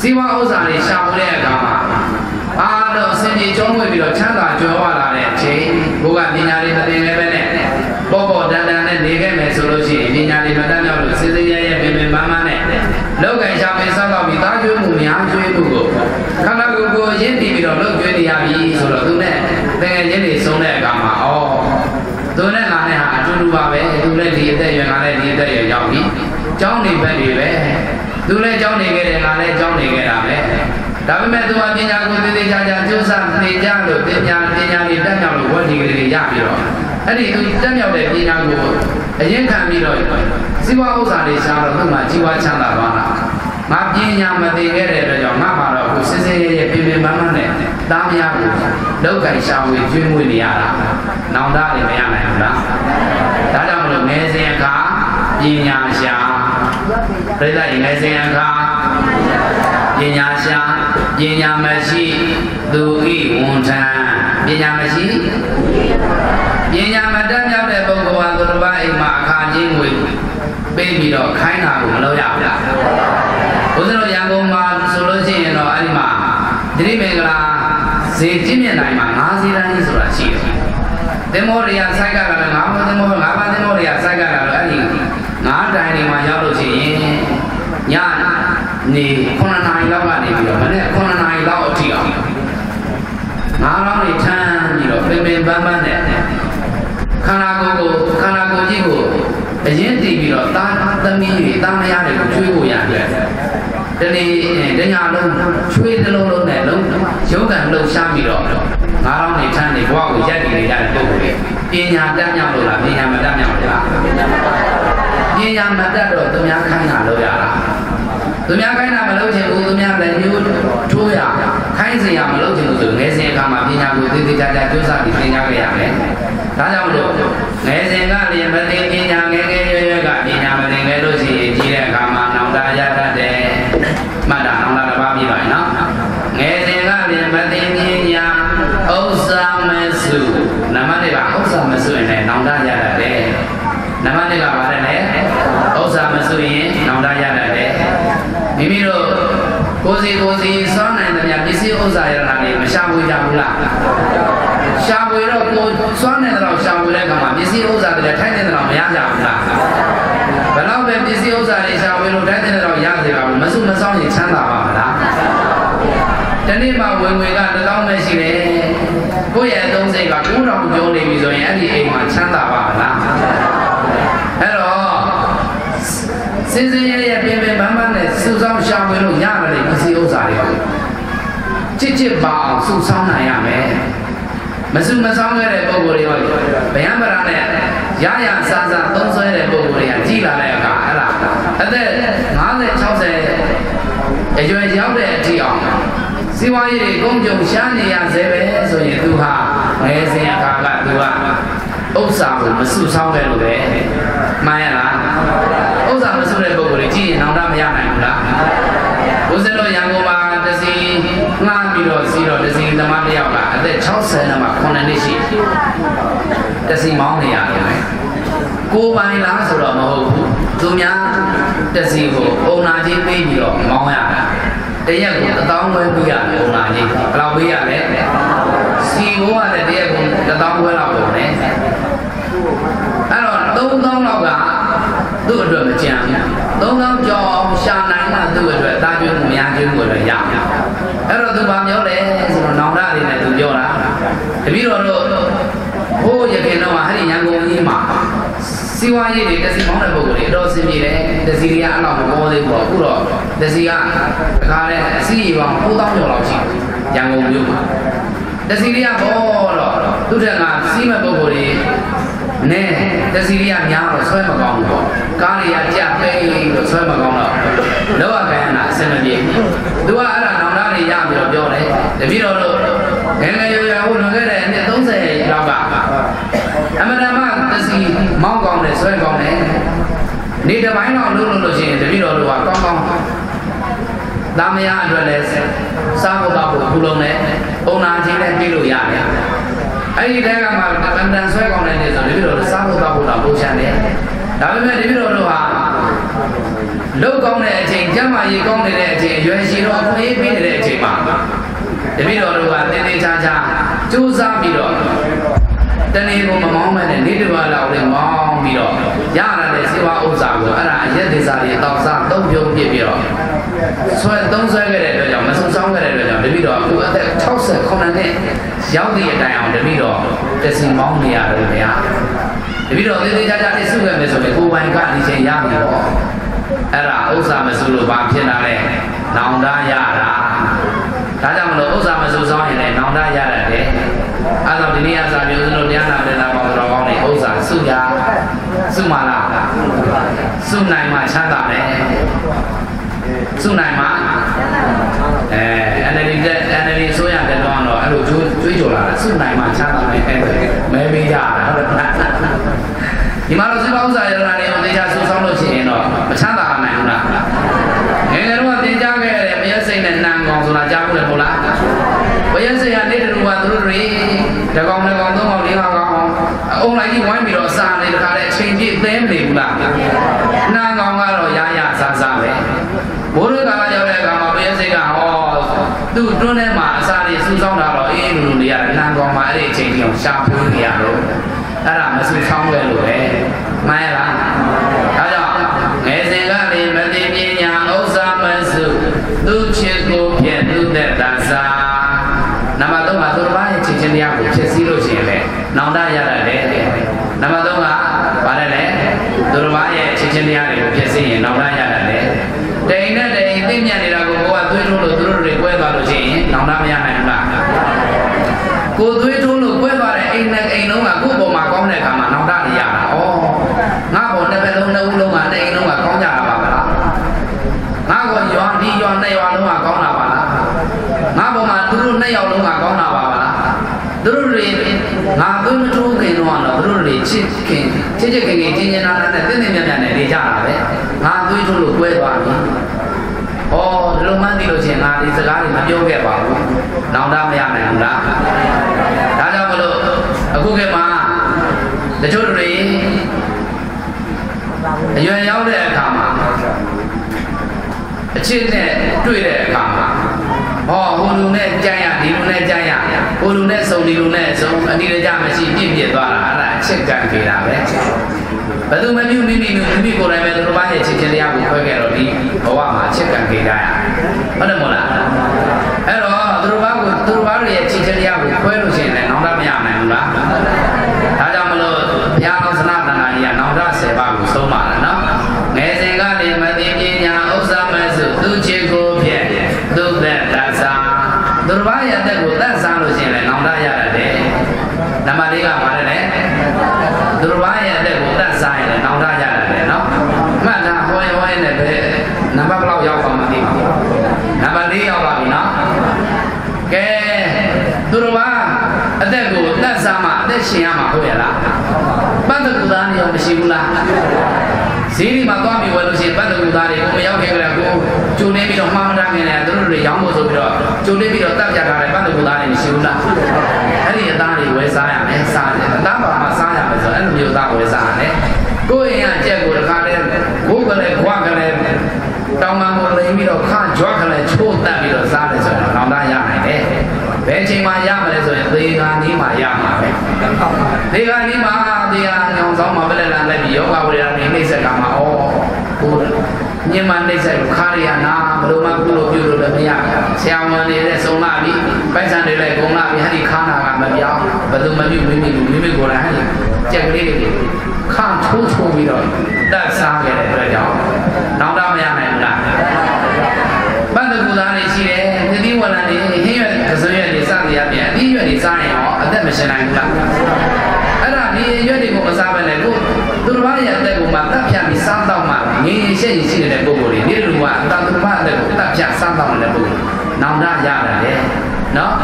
ဇီဝဥစ္စာတွေရှာဖွေတဲ့အခါမှာအား တော့အစဉ်ပြေကျုံးဝင်ပြီးတော့ချမ်းသာကြွယ်ဝလာတဲ့အချိန်ဘုရားပညာတွေမသိလည်းပဲနဲ့ပေါ်ပေါ်တန်တန်နဲ့နေခဲ့မယ်ဆိုလို့ရှိရင်ပညာတွေမတတ်မြောက်လို့စိစိရဲရဲပင်ပင်ပန်းပန်းနဲ့လောက်ကင်ရှာမေဆောက်တော့ပြီးသားကျွေးမှုများကျွေးမှုကိုခန္ဓာကိုယ်ကိုရင်းတည်ပြီးတော့လောက်ကျွေးနေရပြီဆိုတော့သူနဲ့တကယ်ချင်းတွေဆုံးတဲ့အခါမှာဩသူနဲ့ငါနဲ့ဟာအတူတူပါပဲသူလည်းဒီအသက်ရွယ်ငါလည်းဒီအသက်ရွယ်ရောက်ပြီကျောင်းနေဘက်တွေပဲသူလည်းကျောင်းနေခဲ့တယ်ငါလည်းကျောင်းနေခဲ့တာပဲ ဒါပေမဲ့သူကပညာကိုသေသေးချာချာကြိုးစားနေကြလို့ပညာပညာတွေတက်မြောက်လို့ဝတ်ဒီကလေးရပြီးတော့အဲ့ဒီသူတက်မြောက်တဲ့ပညာကိုအရင်ခံပြီးတော့စီးပွားဥစ္စာတွေရှားတော့သူ့မှာကြီးပွားချမ်းသာသွားတာငါပညာမသိခဲ့တဲ့အတွက်ကြောင့်ငါမှာတော့ကိုစစ်စစ်ရဲရဲပြင်းပြင်းပန်းပန်းနဲ့တားမရဘူးလောက်ကင်ရှာဝေကျွေးမွေးနေရတာနောင်တတွေမရနိုင်ဘူးလားဒါကြောင့်မလို့ငယ်စဉ်အခါပညာရှာပြိဿရင်ငယ်စဉ်အခါ ပညာရှာပညာမရှိသူဤဝန်ထမ်းပညာမရှိပညာမတတ်မြောက်တဲ့ပုဂ္ဂိုလ်ဟာသူတစ်ပါးအိမ်မှာအခါချင်းငွေပေးပြီးတော့ခိုင်းတာကိုမလုပ်ရဘူးလားဘုရားတို့ရန်ကုန်မှာဆိုလို့ရှိရင်တော့အဲ့ဒီမှာတိရိမင်္ဂလာဈေးကျင်းမြင့်တိုင်းမှာငါးစီးတိုင်းဆိုတာရှိတယ်သင်္ဘောတွေကစိုက်ကလာတယ်ငါးပါးသင်္ဘောငါးပါးသင်္ဘောတွေကစိုက်ကလာတော့အဲ့ဒီငါးတိုင်းတွေမှာရောက်လို့ရှိရင်ည နေ9နာရီလောက်ကနေပြီးတော့မနေ့9နာရီလောက်အထိအောင်ငါးလောင်းတွေထမ်းပြီးတော့ပင်ပင်ပန်းပန်းနဲ့ခန္ဓာကိုယ်ကိုခန္ဓာကိုယ်ကြီးကိုအရင်တည်ပြီးတော့တာသမီးတွေတာမယားတွေကိုကျွေးဖို့ရတယ်တနေ့တညလုံးချွေးတစ်လုံးလုံးနဲ့လုံးရုပ်ကံလှုပ်ရှားပြီးတော့ငါးလောင်းတွေထမ်းနေဘဝကိုရက်တည်နေကြတဲ့ပုဂ္ဂိုလ်တွေပညာတတ်မြောက်လို့လားပညာမတတ်မြောက်လို့လားပညာမတတ်တော့သူများခိုင်းတာလို့ရတာ သူများခိုင်းတာမလုပ်ချင်ဘူးသူများလည်းမျိုးထိုးရခိုင်းစရာမလုပ်ချင်ဘူးဆိုငယ်စဉ်အခါမှာပညာကိုသေသေးချာချာကြိုးစားပြီးသင်ကြားခဲ့ရမယ်ဒါကြောင့်မလို့ငယ်စဉ်ကလည်းမသိပညာငယ်ငယ်ရွယ်ရွယ်ကပညာမသိခဲ့လို့ရှိရင်ကြီးတဲ့အခါမှာနောင်တရတတ်တယ်မှတ်တာနောင်တတစ်ပါးပြီးပါရင်နော်ငယ်စဉ်ကလည်းမသိပညာဥစ္စာမစုနမတိပါဥစ္စာမစုရင်လည်းနောင်တရတတ်တယ်နမတိကပါတယ်လေဥစ္စာမစုရင်နောင်တရတတ်တယ်မိမိတို့ ကိုယ်စီကိုယ်စီစောင်းနိုင်တဲ့မြပစ္စည်းဥစ္စာရတာတွေမရှာဖွေကြဘူးလားရှာဖွေတော့ကိုယ်စွမ်းတဲ့တော့ရှာဖွေတဲ့အခါမှာပစ္စည်းဥစ္စာတွေထိုင်းတဲ့တော့မရကြဘူးလားဘယ်တော့ပဲပစ္စည်းဥစ္စာတွေရှာဖွေလို့ထိုင်းတဲ့တော့ရစေပါဘူးမစုမဆောင်ရင်ချမ်းသာပါမလားတနေ့မှဝင်ငွေကတစ်သောင်းပဲရှိတယ်ကိုယ့်ရဲ့အသုံးစိတ်က9000ကျော်နေပြီဆိုရင်အဲ့ဒီအိမ်မှာချမ်းသာပါမလားအဲ့တော့ စင်စင်ရရပြင်းပြင်းပန်းပန်းနဲ့စူဆောင်းရှာဖွေလို့ရတယ်ပစ္စည်းဥစ္စာတွေချစ်ချစ်ပါအောင်စူဆောင်းနိုင်ရမယ်မစုမဆောင်ခဲ့တဲ့ပုံကိုယ်တွေဟောဗယံပရာနဲ့ရရဆာဆာသုံးဆွဲတဲ့ပုံကိုယ်တွေကကြီးလာတဲ့အခါအဲ့ဒါအသက်50 60အရွယ်ရောက်တဲ့အထိအောင်စီဝါရေးတွေကုန်ကြုံရှားနေရသေးပဲဆိုရင်သူဟာငယ်စဉ်အခါကသူကဥစ္စာကိုမစုဆောင်းခဲ့လို့ပဲမှန်ရလား ဥစ္စာမစုတဲ့ပုံကိုယ်တွေကြည့်ရင်နောင်တမရနိုင်ဘူးလားဘုဇင်တို့ရန်ကုန်မှာတစီငှားပြီးတော့စီးတော့တစီသမားတစ်ယောက်ကအသက်60နဲ့မှ9နှစ်ရှိတစီမောင်းနေရတယ်ပဲကိုယ်ပိုင်လားဆိုတော့မဟုတ်ဘူးသူများတစီကိုအုံနာကြီးပေးပြီးတော့မောင်းရတာတရက်ကို1000ဝဲပေးရတယ်အုံနာကြီးဘယ်လောက်ပေးရလဲစီဘိုးကလည်းတရက်ကို1000ဝဲလောက်ပုံနဲ့အဲ့တော့3000လောက်က သူ့အတွက်မကြံဘူး3000ကျော်အောင်ရှာနိုင်မှသူ့အတွက်တာကျွေးမှုများကျွေးမှုတွေရအဲ့တော့သူဘာပြောလဲဆိုတော့နောင်တလေးနဲ့သူပြောတာတပည့်တော်တို့ဟိုးရခင်တော့ဟဲ့ဒီရန်ကုန်ကြီးမှာစီဝါရေးတွေတစီမောင်းတဲ့ပုံကိုယ်တွေအတော်ဆင်ပြေတယ်တစီတွေကအဲ့လောက်မပေါ်သေးဘူးတော့အခုတော့တစီကတခါလဲအစီအပေါင်း9000ကျော်လောက်ရှိရန်ကုန်မြို့မှာတစီတွေကပေါ်တော့သူတက်ကစီးမဲ့ပုံကိုယ်တွေ နဲတစီတွေကများတော့ဆွဲမကောင်းဘူးပေါ့ကားတွေကကြက်ပိတ်လို့ဆွဲမကောင်းတော့လောကကံနာအစင်မပြေသူကအဲ့ဒါနောင်တတွေရပြီးတော့ပြောတယ်တပည့်တော်တို့ငယ်ငယ်ရွယ်ရွယ်ဟိုလွန်ခဲ့တဲ့နှစ်30လောက်ကအမတမတစီမောင်းကောင်းတယ်ဆွဲကောင်းတယ်နေတစ်ပိုင်းလောက်လုပ်လို့လို့ရှိရင်တပည့်တော်တို့ကကောင်းကောင်းသားမယားအတွက်လည်းစားဖို့တော့ဘူးလုံးနဲ့ပုံနာချင်းလည်းပြေးလို့ရတယ် အဲ့ဒီတဲကမှတန်တန်ဆွဲကောင်းတဲ့နေဆိုတပည့်တော်တို့စားဖို့တောက်ဖို့တော့ပုံချမ်းတယ်ဒါပေမဲ့တပည့်တော်တို့ဟာလုတ်ကောင်းတဲ့အချိန်ကျမ်းမာရေးကောင်းနေတဲ့အချိန်ရွယ်ရှိတော့အခွင့်အရေးပေးနေတဲ့အချိန်မှာတပည့်တော်တို့ကတင်းတင်းချာချာကြိုးစားပြီးတော့တနေ့ကိုမမောင်းမဲ့နဲ့နေ့တစ်ပတ်လောက်လေးမောင်းပြီးတော့ရလာတဲ့စေဝဥစ္စာကိုအဲ့ဒါအရက်ဒေသတွေတောက်စားသုံးပြုံးပြစ်ပြီးတော့ ဆွဲသုံးဆွဲခဲ့တဲ့အတွက်ကြောင့်မဆုံဆောင်ခဲ့တဲ့အတွက်ကြောင့်တပည့်တော်အခုအသက်69နှစ်ရောက်သည့်အတိုင်းအောင်တပည့်တော်တစင်မောင်းနေရတယ်ဗျာတပည့်တော်သေးသေးချာချာလေးစုခဲ့မယ်ဆိုရင်ကိုယ်ပိုင်ကနေချင်းရပြီပေါ့အဲ့ဒါဥစ္စာမစုလို့ဘာဖြစ်လာလဲနောင်တရတာဒါကြောင့်မလို့ဥစ္စာမစုဆောင်ရင်လည်းနောင်တရရတယ်အဲ့တော့ဒီနေ့အစားမျိုးစလို့တရားနာတဲ့နာပေါင်းတော်ကောင်းနေဥစ္စာစုရစုမလားစုနိုင်မှချမ်းသာတယ် စုနိုင်မှအဲ NLD တဲ့ NLD ဆိုရတဲ့တော့တော့အဲ့လိုကျွေးကျွေးကြော်လာတာစုနိုင်မှချမ်းသာတယ်မဲမေးကြတာဟုတ်တယ်ဒီမှာတော့စပါဥစ္စာရတနာတွေကိုသေချာစုဆောင်းလို့ရှိရင်တော့မချမ်းသာနိုင်ဘူးလားငယ်ငယ်တော့သင်ကြားခဲ့တဲ့မယစိတ်နဲ့နံကောင်ဆိုတာကြားဘူးလေဟုတ်လားဘယစိတ်ကနေတူကသူတို့တွေတကောင်နဲ့ကောင်သုံးကောင်လေးကောင်အောင်အုံလိုက်ကြီးဝိုင်းပြီးတော့အစာလေးတခါလေအချိန်ပြည့်သင်းမနေဘူးလားနံကောင်ကတော့ရရဆဆပဲဘိုးတို့ကလာရောက်တဲ့အခါမှာဘယစိတ်ကဟောသူ့တွန်းထဲမှာအစာတွေစူးစောင်းတာတော့အေးလူလူတွေကနံကောင်မှာအဲ့ဒီအချိန် ကြီးအောင်ရှာဖွေနေရတော့အဲ့ဒါမစူးစောင်းပဲလို့ပဲမှန်ရလားဒါကြောင့်ငယ်စဉ်ကလေးမသိပညာဥစ္စာမစုသူချစ်ကိုဖြင့်သူသက်သာစာနံပါတ်3ကသူတစ်ပါးရဲ့ချစ်ချင်းတရားကိုဖြစ်စည်းလို့ရှိရင်လေနောင်တရရတယ်နံပါတ်3ကဘာလဲလဲသူတစ်ပါးရဲ့ချစ်ချင်းတရားတွေကိုဖြစ်စည်းရင်နောင်တရရတယ်တိမ်နဲ့တိမ်သိမြတ်နေတာကိုကိုကသွေးထိုးလို့သူတို့တွေကွဲသွားလို့ရှိရင်နောင်တမရနိုင်ဘူးလားကိုသွေးထိုးလို့ကွဲသွားတဲ့ အိမ်နဲ့အိမ်လုံးကကိုယ့်ပုံမှာကောင်းတဲ့အခါမှာနောင်တရရတာဩငါ့ဘောတစ်ဖက်လုံးနှစ်ဦးလုံးကတဲ့အိမ်လုံးကကောင်းကြတာပါမလားငါ့ဘောရွာဒီရွာနှစ်ရွာလုံးကကောင်းတာပါလားငါ့ဘောမှာသူတို့နှစ်ယောက်လုံးကကောင်းတာပါမလားသူတို့တွေငါသွေးမထိုးခင်တော့တော့သူတို့တွေချစ်ခင်ချစ်ချစ်ခင်ခင်ချင်းချင်းနာနာနဲ့တင်းတင်းမြတ်မြတ်နဲ့နေကြတာပဲငါသွေးထိုးလို့ကွဲသွားပြီဩဒီလိုမှန်းသိလို့ချင်းငါဒီစကားတွေမပြောခဲ့ပါဘူးနောင်တမရနိုင်ဘူးလားဒါကြောင့်မလို့ အခုခေတ်မှာတချို့တွေအရွယ်ရောက်တဲ့အခါမှာအချစ်နဲ့တွေ့တဲ့အခါမှာဟောဟိုလူနဲ့ကြမ်းရဒီလူနဲ့ကြမ်းရဟိုလူနဲ့စုံဒီလူနဲ့စုံအနိရကြမရှိပြည့်ပြည့်သွားတာအဲ့ဒါအချစ်ကံခေတာပဲဘယ်သူမမြူမိမိမိမိကိုယ်တိုင်ပဲသူတို့ဘာရဲ့ချစ်ချင်းတရားကိုခွဲခဲ့တော့ဒီဘဝမှာအချစ်ကံခေတာရဟုတ်တယ်မို့လားအဲ့တော့ သူတို့ဘာကိုသူတို့ဘာရဲ့ချစ်ချင်းတရားကိုခွဲလို့ရှိရင်လည်းနောင်တမရနိုင်ဘူးလားဒါကြောင့်မလို့ဘုရားအောင်စနာတနာကြီးကနောင်တ10ပါးကိုဆုံးပါလားနော်ငယ်စဉ်ကနေမသိပညာဥစ္စာမစုသူချစ်ကိုဖြင့်သူသက်တသာသူတို့ဘာရဲ့အသက်ကိုတတ်စားလို့ရှိရင်လည်းနောင်တရရတယ်နံပါတ်၄ကဘာလဲလဲသူတို့ဘာရဲ့အသက်ကိုတတ်စားရင်လည်းနောင်တရရတယ်နော်မှတ်တာဟောရင်ဟောရင်လည်းပဲနံပါတ်ဘယ်လောက်ရောက်ပါမသိဘူးနံပါတ်၄ရောက်ပါပြီနော်ကဲ သူတို့ဘာအသက်ကိုတတ်စားမှအသက်ရှင်ရမှာဟုတ်ရဲ့လားပန်းတကူသားနေရောမရှိဘူးလားဈေးဒီမှာသွားပြီးဝယ်လို့ရှိရင်ပန်းတကူသားတွေကိုမရောက်ခဲ့ကြတဲ့ကိုကျုံနေပြီးတော့မှားမထားခင်လည်းသူတို့တွေရောင်းဖို့ဆိုပြီးတော့ကျုံနေပြီးတော့တပ်ပြထားတဲ့ပန်းတကူသားတွေမရှိဘူးလားအဲ့ဒီအသားတွေဝယ်စားရမယ်စားတယ်အသားပါမှစားရမယ်ဆိုအဲ့လိုမျိုးသားဝယ်စားရတယ်ကိုယ့်အိမ်ကကြက်ကိုတခါတည်းဘိုးကလေးခွာကလေးတောင်မှန်ကိုလိမ်ပြီးတော့ခါကြွကလေးချိုးတက်ပြီးတော့စားတယ်ဆိုတော့နောင်တရနိုင်တယ် ဘယ်ချိန်မှရမလဲဆိုရင်သေဃာနီးမှရမှာပဲသေဃာနီးမှသေဃာညောင်ဆောင်မှာပဲလက်လိုက်ပြီးယောဂဝိရဏိနှိမ့်ဆက်ကမှာဩဟိုညင်မနှိမ့်ဆက်လို့ခါရရနာဘလို့မှကုလို့ပြုလို့လည်းမရဆရာဝန်တွေလည်းစုံလာပြီပိုက်ဆံတွေလည်းကုန်လာပြီဟဲ့ဒီခါနာကမပြောင်းဘယ်သူမပြုမိမိမိမိကိုယ်တိုင်ဟဲ့ကြက်ကလေးတွေခါထိုးထိုးပြီးတော့တက်စားခဲ့တဲ့အတွက်ကြောင့်နောက်တော့မရနိုင်ဘူးလားဘတ်တကူသားတွေရှိတယ်သတိဝလံတွေဟင်းရွက်ကစွန်ရွက်တွေစသည်အပြင်အသီးရွက်တွေ စားရင်ရောအသက်မရှင်နိုင်ဘူးလားအဲ့ဒါဒီရွက်တွေကိုမစားဘဲနဲ့ကိုသူတစ်ပါးရဲ့အသက်ကိုမှတတ်ဖြတ်ပြီးစားတော့မှငြိမ်ရင်ရှက်ရင်ရှိနေတဲ့ပုံကိုယ်တွေဒီလူကအတန်သူတစ်ပါးအသက်ကိုတတ်ဖြတ်စားတော့နေတဲ့ပုံကိုနောင်တရတယ်နော်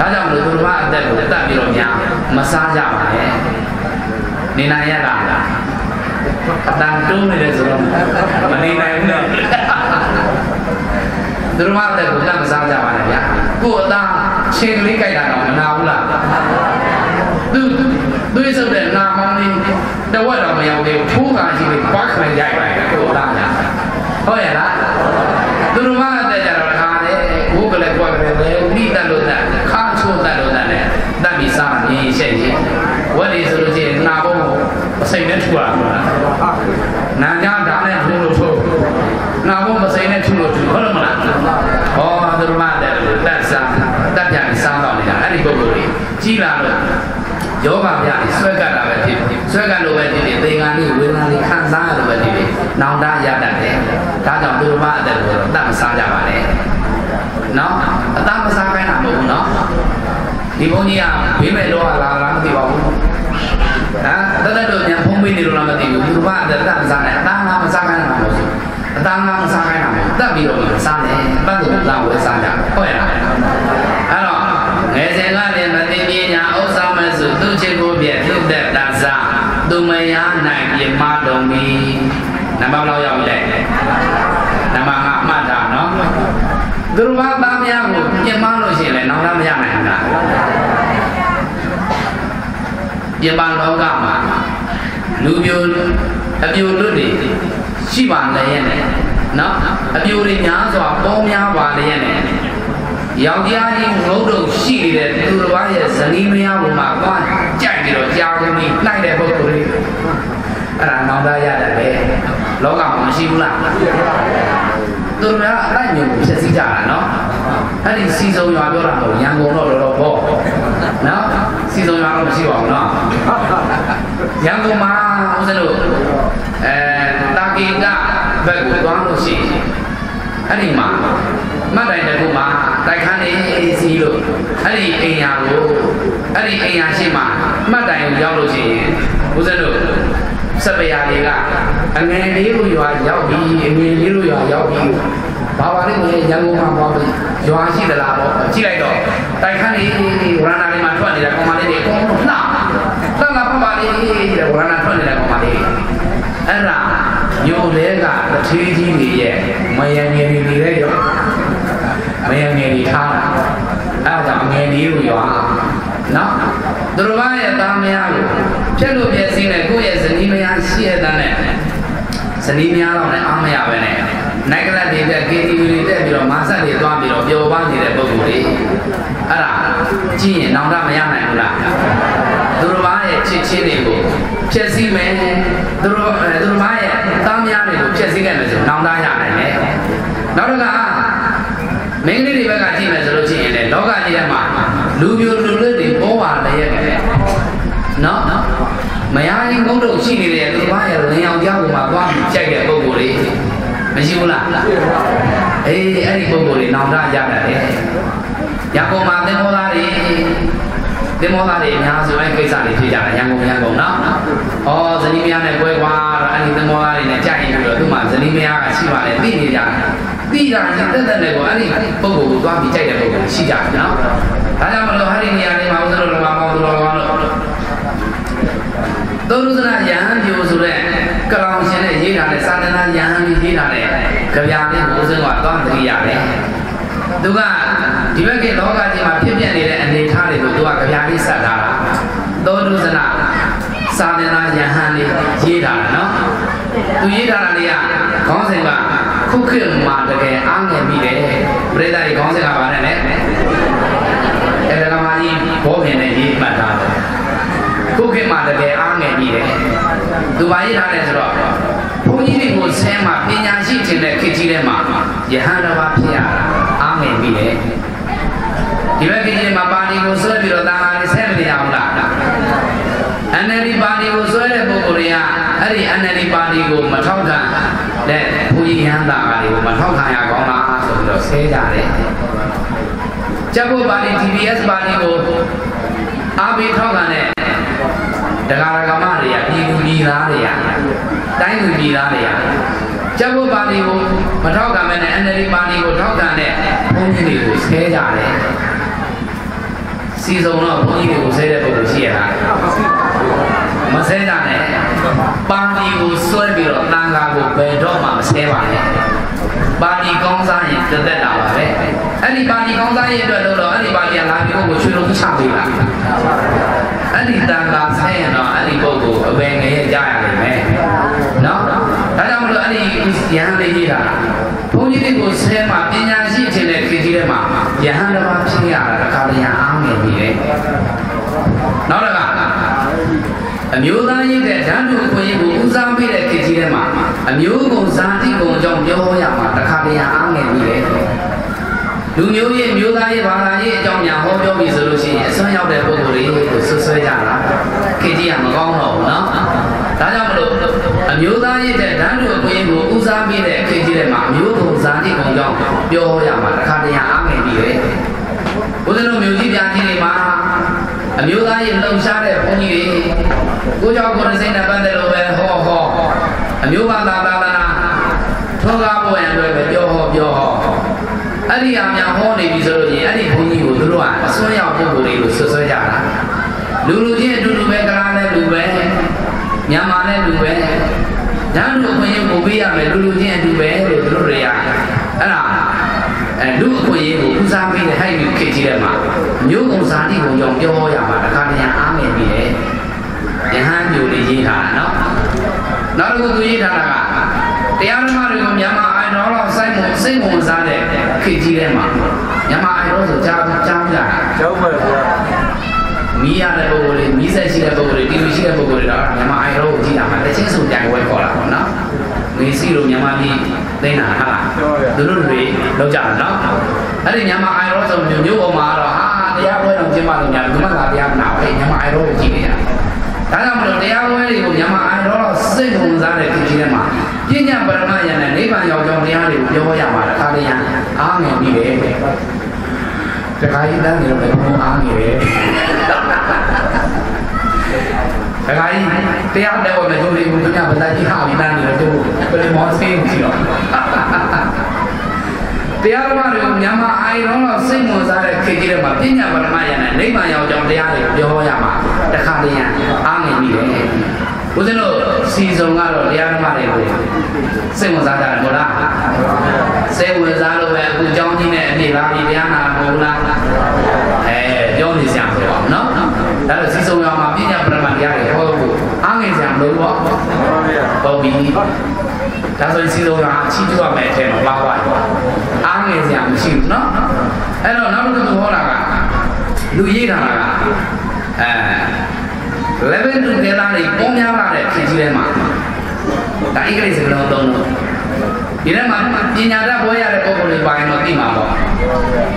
ဒါကြောင့်မလို့သူတစ်ပါးအသက်ကိုတတ်ပြီးတော့များမစားကြပါနဲ့နေနိုင်ရလားအတန်တုံးနေတယ်ဆိုတော့မနေနိုင်ဘူးနော်သူတို့မှတဲ့ကိုတတ်မစားကြပါနဲ့ဗျာကို့အသား ချင်းကလေးကြိုက်တာတော့မနာဘူးလားသူသွေးစုပ်တဲ့နာမောင်းလေးတဝက်တော့မရောက်သေးဘူးထိုးကကြီးလေးပွားခနဲ့ရိုက်လိုက်ကိုသားညာဟုတ်ရဲ့လားသူတို့မှတဲ့ကြတော့ခါတယ်ဘိုးကလေးပွားကလေးပဲပြီးတတ်လို့တတ်ခါချိုးတတ်လို့တတ်တယ်တတ်ပြီးစားမြင်ရှိချင်းဝက်ဒီဆိုလို့ရှိရင်နာဘုံအစိမ့်နဲ့ထူရမှာနာကြဒါနဲ့ထူလို့ထူနာဘုံမစိမ့်နဲ့ထူလို့ထူဟုတ်လို့မလားဟောသူ တို့မှတဲ့တတ်စားတတ်ပြန်စားတော့နေတာအဲ့ဒီပုဂ္ဂိုလ်ကြီးကြီးလာလို့ယောဂဗျာဆွဲကတ်တာပဲဖြစ်ဖြစ်ဆွဲကတ်လို့ပဲဖြစ်ဖြစ်သေငါလေးဝေဒနာလေးခံစားရလို့ပဲဖြစ်ဖြစ်နောင်တရတတ်တယ်ဒါကြောင့်သူတို့မှအသက်ကိုတတ်မစားကြပါနဲ့နော်အတမစားခိုင်းတာမဟုတ်ဘူးနော်ဒီဘုန်းကြီးကဘေးမဲ့တော့လာလားမသိပါဘူးဟမ်တသက်တို့ညာဖုံးပေးနေလို့လားမသိဘူးသူတို့ကအသက်တတ်မစားနဲ့အသားငါမစားခိုင်းတာမဟုတ်ဘူးအသားငါမစားခိုင်း တာမဟုတ်တတ်ပြီးတော့မစားနဲ့ပတ်သူကဝယ်စားကြဟုတ်ရဲ့လားအဲ့တော့ငယ်စဉ်ကလည်းမသိပညာဥစ္စာမစုသူချစ်ကိုပြည့်သူသက်တာစားသူမယားနိုင်ပြမတော်မီနံပါတ်လောက်ရောက်ပြီလေနံပါတ်5အမှတ်တာနော်သူတို့ဘာသားများကိုပြင်မလို့ရှိရင်လည်းနောက်လာမရနိုင်ဘူးလားပြင်ပလောကမှာလူပြိုအပြိုလွတ်တွေရှိပါလေရဲ့ နဲ့နော်အပြိုတွေများစွာပေါများပါလေရဲ့နဲ့ယောက်ျားကြီးငုတ်တုတ်ရှိနေတဲ့သူတစ်ပါးရဲ့ဇနီးမယားဘုံမှာသွားကြိုက်ပြီးတော့ကြာကုန်ပြီးနှိုက်တဲ့ပုဂ္ဂိုလ်တွေအဲ့ဒါနောက်သားရတယ်လေလောကမှာမရှိဘူးလားသူတို့ကအလိုက်မျိုးကိုဖြစ်စည်းကြတာနော်အဲ့ဒီစီစုံရွာပြောတာမဟုတ်ရန်ကုန်တော့တော်တော်ပေါ့နော်စီစုံရွာတော့မရှိပါဘူးနော်ရန်ကုန်မှာဦးဇင်းတို့အဲတာကီက ဘက်ကိုသွားလို့ရှိရင်အဲ့ဒီမှာမှတ်တိုင်တစ်ခုမှာတိုက်ခန်းနေစီလို့အဲ့ဒီအိမ်ယာကိုအဲ့ဒီအိမ်ယာရှိမှမှတ်တိုင်ကိုရောက်လို့ရှိရင်ဦးဇင်းတို့စပရာတွေကအငယ်လေးကိုရွာရောက်ပြီးအငယ်လေးကိုရွာရောက်ပြီးဘာပါလဲရန်ကုန်မှာပေါ့ရွာရှိသလားပေါ့ကြည့်လိုက်တော့တိုက်ခန်းနေဝရဏာလေးမှာထွက်နေတာကောင်မလေးတွေအကုန်လုံးလှသံဃာဖပါလေးတဲ့ဝရဏာထွက်နေတဲ့ကောင်မလေးအဲ့ဒါ ညိုလဲကတထေးကြီးတွေရဲ့မယံငယ်တွေနေတဲ့ရောမယံငယ်တွေထားတာအဲ့ဒါကြောင့်ငယ်လေးကိုရွာနော်သူတို့ဘာရဲ့သားမယားကိုဖြက်လို့ပြည့်စင်းတဲ့ကိုယ့်ရဲ့ဇနီးမယားရှိရတဲ့နဲ့ဇနီးမယားတော့လည်းအားမရပဲနဲ့ နိုက်ကလတ်တွေတက် KTV တွေတက်ပြီးတော့မာဆက်တွေသွားပြီးတော့ပျော်ပါနေတဲ့ပုံစံတွေအဲ့ဒါကြည့်ရင်နောင်တမရနိုင်ဘူးလားသူတို့ဘာရဲ့ချစ်ချင်းတွေကိုဖြည့်ဆည်းမယ်သူတို့သူတို့ဘာရဲ့သားမယားတွေကိုဖြည့်ဆည်းခဲ့မယ်ဆိုနောင်တရနိုင်တယ်နောက်တစ်ခါမင်းကလေးတွေဘက်ကကြည့်မယ်ဆိုလို့ရှိရင်လည်းလောကကြီးထဲမှာလူပြိုလူလွတ်တွေပေါ်ပါလျက်တယ်နော်မယားကြီးငုံတော့ရှိနေတဲ့သူဘာရဲ့လင်အောင်ကြောက်မှာသွားပြီးကြိုက်တဲ့ပုံကိုယ်လေး မရှိဘူးလားအေးအဲ့ဒီပုံကိုယ်လေးနောင်တရတတ်တယ်ရန်ကုန်မှာသင်္ဘောသားတွေသင်္ဘောသားတွေအများစုအဲ့ကိစ္စတွေဖြစ်ကြတယ်ရန်ကုန်ရန်ကုန်နော်ဩဇနီးမယားနဲ့ပွဲကွာတော့အဲ့ဒီသင်္ဘောသားတွေနဲ့ကြိုက်ရင်ပြီးတော့သူ့မှာဇနီးမယားကရှိပါလေသိနေကြတယ်သိတာရင်တက်တက်နဲ့ကိုအဲ့ဒီပုံကိုယ်ကိုသွားပြီးကြိုက်တဲ့ပုံကိုယ်ရှိကြတယ်နော်ဒါကြောင့်မလို့ဟာဒီနေရာလေးမှာဦးဇင်းတို့လောကပေါင်းသူတော်ကောင်းလို့သောရုဇနာယဟန်ပြိုဆိုတဲ့ ကလောင်ရှင်နဲ့ရေးထားတဲ့သာသနာယဟန်ကြီးရေးထားတဲ့ကြပြာလေးကိုဦးဇင်းကသွားသတိရတယ်သူကဒီဘက်ကလောကကြီးမှာဖြစ်ပြနေတဲ့အနေအထားတွေကိုသူကကြပြာလေးဆက်ထားတာသောရုဇနာသာသနာယဟန်လေးရေးထားတာနော်သူရေးထားတာလေးကခေါင်းစဉ်ကခုခေတ်မှာတကယ်အားငယ်မိတယ်ပြိဿကြီးခေါင်းစဉ်ကဘာနဲ့လဲအဲ့ဒါကမှကြီးဘောခင်နဲ့ရေးမှတ်ထားတယ်ခုခေတ်မှာတကယ်အားငယ်မိတယ် သူဘာရေးထားလဲဆိုတော့ဘုန်းကြီးတွေကိုဆင်းမှာပညာရှိခြင်းတဲ့ခေတ်ကြီးထဲမှာယဟန်တော်ဘာဖြစ်ရတာအားငယ်မိတယ်ဒီဘက်ခေတ်ကြီးမှာပါဠိကိုဆွဲပြီးတော့တာဃာလေးဆဲမနေရဘူးလား NLD ပါတီကိုဆွဲတဲ့ပုဂ္ဂိုလ်တွေကအဲ့ဒီ NLD ပါတီကိုမထောက်ခံတဲ့ဘုရားရဟန္တာတွေကိုမထောက်ခံရကောင်းလားဆိုပြီးတော့ဆဲကြတယ်။ကျပ်ဖို့ပါတီ TBS ပါတီကိုအားပေးထောက်ခံတဲ့ တရားရကမတွေကပြည်သူပြည်သားတွေကတိုင်းသူပြည်သားတွေကကျပ်ဖို့ပါတီကိုမထောက်ခံမဲ့နဲ့ NLD ပါတီကိုထောက်ခံတဲ့ဘုန်းကြီးတွေကိုဆဲကြတယ်။စီစုံတော့ဘုန်းကြီးတွေကိုဆဲတဲ့ပုဂ္ဂိုလ်ရှိရလားမဆဲကြနဲ့ပါတီကိုစွဲပြီးတော့တန်ခါကိုဘယ်တော့မှမဆဲပါနဲ့ပါတီကောင်းစားရင်တသက်တာပါပဲအဲ့ဒီပါတီကောင်းစားရင်အတွက်လို့တော့အဲ့ဒီပါတီကလာပြီးကိုရွှေလုံးချပေးတာ အဲ့ဒီတန်ခါဆဲရင်တော့အဲ့ဒီပုဂ္ဂိုလ်အပင်ငရဲကြားရလိမ့်မယ်နော်ဒါကြောင့်မလို့အဲ့ဒီယဟန်လေးကြီးတာဘုန်းကြီးတွေကိုဆဲမှာပညာရှိခြင်းတဲ့ခေတ်ကြီးထဲမှာယဟန်တစ်ပါးဖြစ်ရတာတစ်ခါတည်းအားငယ်ပြီလေနောက်တစ်ခါအမျိုးသားရေးတဲ့ဓာတ်တူအခွင့်အရေးကိုဦးစားပေးတဲ့ခေတ်ကြီးထဲမှာအမျိုးကုန်ဇာတိကုန်အကြောင်းပြောရမှာတစ်ခါတည်းအားငယ်ပြီလေ လူမျိုးရေးမျိုးသားရေးဘာသာရေးအကြောင်းများဟောပြောပြီဆိုလို့ရှိရင်အစွမ်းရောက်တဲ့ပုံစံလေးကိုဆွဆွဲရတာခေကြီးကမကောင်းတော့ဘူးနော်ဒါကြောင့်မလို့အမျိုးသားရေးတဲ့ဓာတ်တို့အခွင့်ကိုဦးစားပေးတဲ့ခေကြီးတွေမှာအမျိုးပုံစံတွေပုံကြောင့်ပြောရမှာတစ်ခါတရံအားငယ်ပြီးတယ်ဘုရားတို့မျိုးကြီးပြားကြီးတွေမှာအမျိုးသားရေးလှုံရှားတဲ့ဘုန်းကြီးတွေကိုကြောင့်ကိုယ်စိတ်နဲ့ပတ်သက်လို့ပဲဟောဟောအမျိုးဘာသာသာသနာထောက်ကားဖို့ရန်အတွက်ပဲပြောဟောပြောဟော အဲ့ဒီအများဟောနေပြီဆိုလို့ရင်အဲ့ဒီဘုန်းကြီးကိုသူတို့ကအစွန်းရောက်ပုဂ္ဂိုလ်တွေကိုဆွဆွဲကြတာလူလူချင်းအတူတူပဲကလားနဲ့လူပဲမြန်မာနဲ့လူပဲဓာတ်လူအခွင့်အရေးကိုပေးရမယ်လူလူချင်းအတူပဲလို့သူတို့တွေကအဲ့ဒါအဲလူအခွင့်အရေးကိုဦးစားပေးတဲ့ဟဲ့ဒီခေတ်ကြီးထဲမှာမျိုးကုံစာတိကုံကြောင့်ပြောရမှာတခါတည်းအားငယ်ပြီးတယ်ယဟန်မျိုးလေးရေးထားတာနော်နောက်တစ်ခုသူရေးထားတာက တရားဓမ္မတွေကိုမြန်မာအိုင်တော်လောက်စိုက်မှုစိတ်ဝင်စားတဲ့ခေတ်ကြီးထဲမှာမြန်မာအိုင်တော်ဆိုကြားကြားကြတာကျောင်းပါဗျာမီးရတဲ့ပုဂ္ဂိုလ်တွေမီးဆက်ရှိတဲ့ပုဂ္ဂိုလ်တွေတီဗီရှိတဲ့ပုဂ္ဂိုလ်တွေတော့မြန်မာအိုင်တော်ကိုကြည့်တာမှတချင်းစုံကြိုင်ဝဲခေါ်တာပေါ့နော်မီးစီလိုမြန်မာပြည်သိနေတာဟာသူတို့တွေလောက်ကြတာနော်အဲ့ဒီမြန်မာအိုင်တော်ဆိုမျိုးမျိုးပေါ်မှာတော့ဟာတရားပွဲတော်ကျင်းပလို့များဒီမှာလာတရားမနာဘူးမြန်မာအိုင်တော်ကိုကြည့်နေတာ ဒါကြောင့်မလို့တရားပွဲတွေကိုမြန်မာအိုင်တော်တော့စိတ်ဝင်စားတဲ့ဖြစ်ချင်းထဲမှာပညာပရမယံနဲ့နိဗ္ဗာန်ရောက်ကြောင်းတရားတွေကိုပြောရမှာတစ်ခါတည်းအားငယ်ပြီးတယ်တခါကြီးတန်းနေတော့လည်းဘုံအားငယ်တယ်တခါကြီးတရားတဲ့ဘောနဲ့တို့လေးကိုညဗလာကြီးဟာပြီးတန်းနေတော့တို့ဘယ်လိုမောဆေးကြည့်တော့ တရားဓမ္မတွေကိုမြန်မာအိုင်တော်တော့စိတ်ဝင်စားတဲ့ခေတ်ကြီးတွေမှာပညာပရမယံနဲ့နိဗ္ဗာန်ရောက်ကြောင်းတရားတွေပြောရမှာတခါတည်းအားငယ်ပြီးတယ်ဦးဇင်းတို့စီစုံကတော့တရားဓမ္မတွေကိုစိတ်ဝင်စားကြတယ်ဟုတ်လားစိတ်ဝင်စားလို့ပဲအခုเจ้าကြီးနဲ့အနေလာပြီးတရားနာမဟုတ်လားအဲပြောနေစရာဆိုတော့နော်ဒါလို့စီစုံရမှာပညာပရမတရားတွေဟောဖို့အား ငယ်စရာမလိုဘူးပေါ့ ဟုတ်ပါဗျာ ဟုတ်ပြီဒါဆိုရင်စီလုံးကချီးကျူးရမယ်အထက်မှာပါသွားတယ်အားငယ်စရာမရှိဘူးเนาะအဲ့တော့နောက်တစ်ခုဟောတာကလူရေးတာကအဲ level together တွေပုံများလာတဲ့ဖြစ်ကြီးထဲမှာဒါအင်္ဂလိပ်စကားလုံးသုံးလို့ဒီထဲမှာပညာတတ်ပွဲရတဲ့ပုံပုံတွေပါရင်တော့သိမှာပေါ့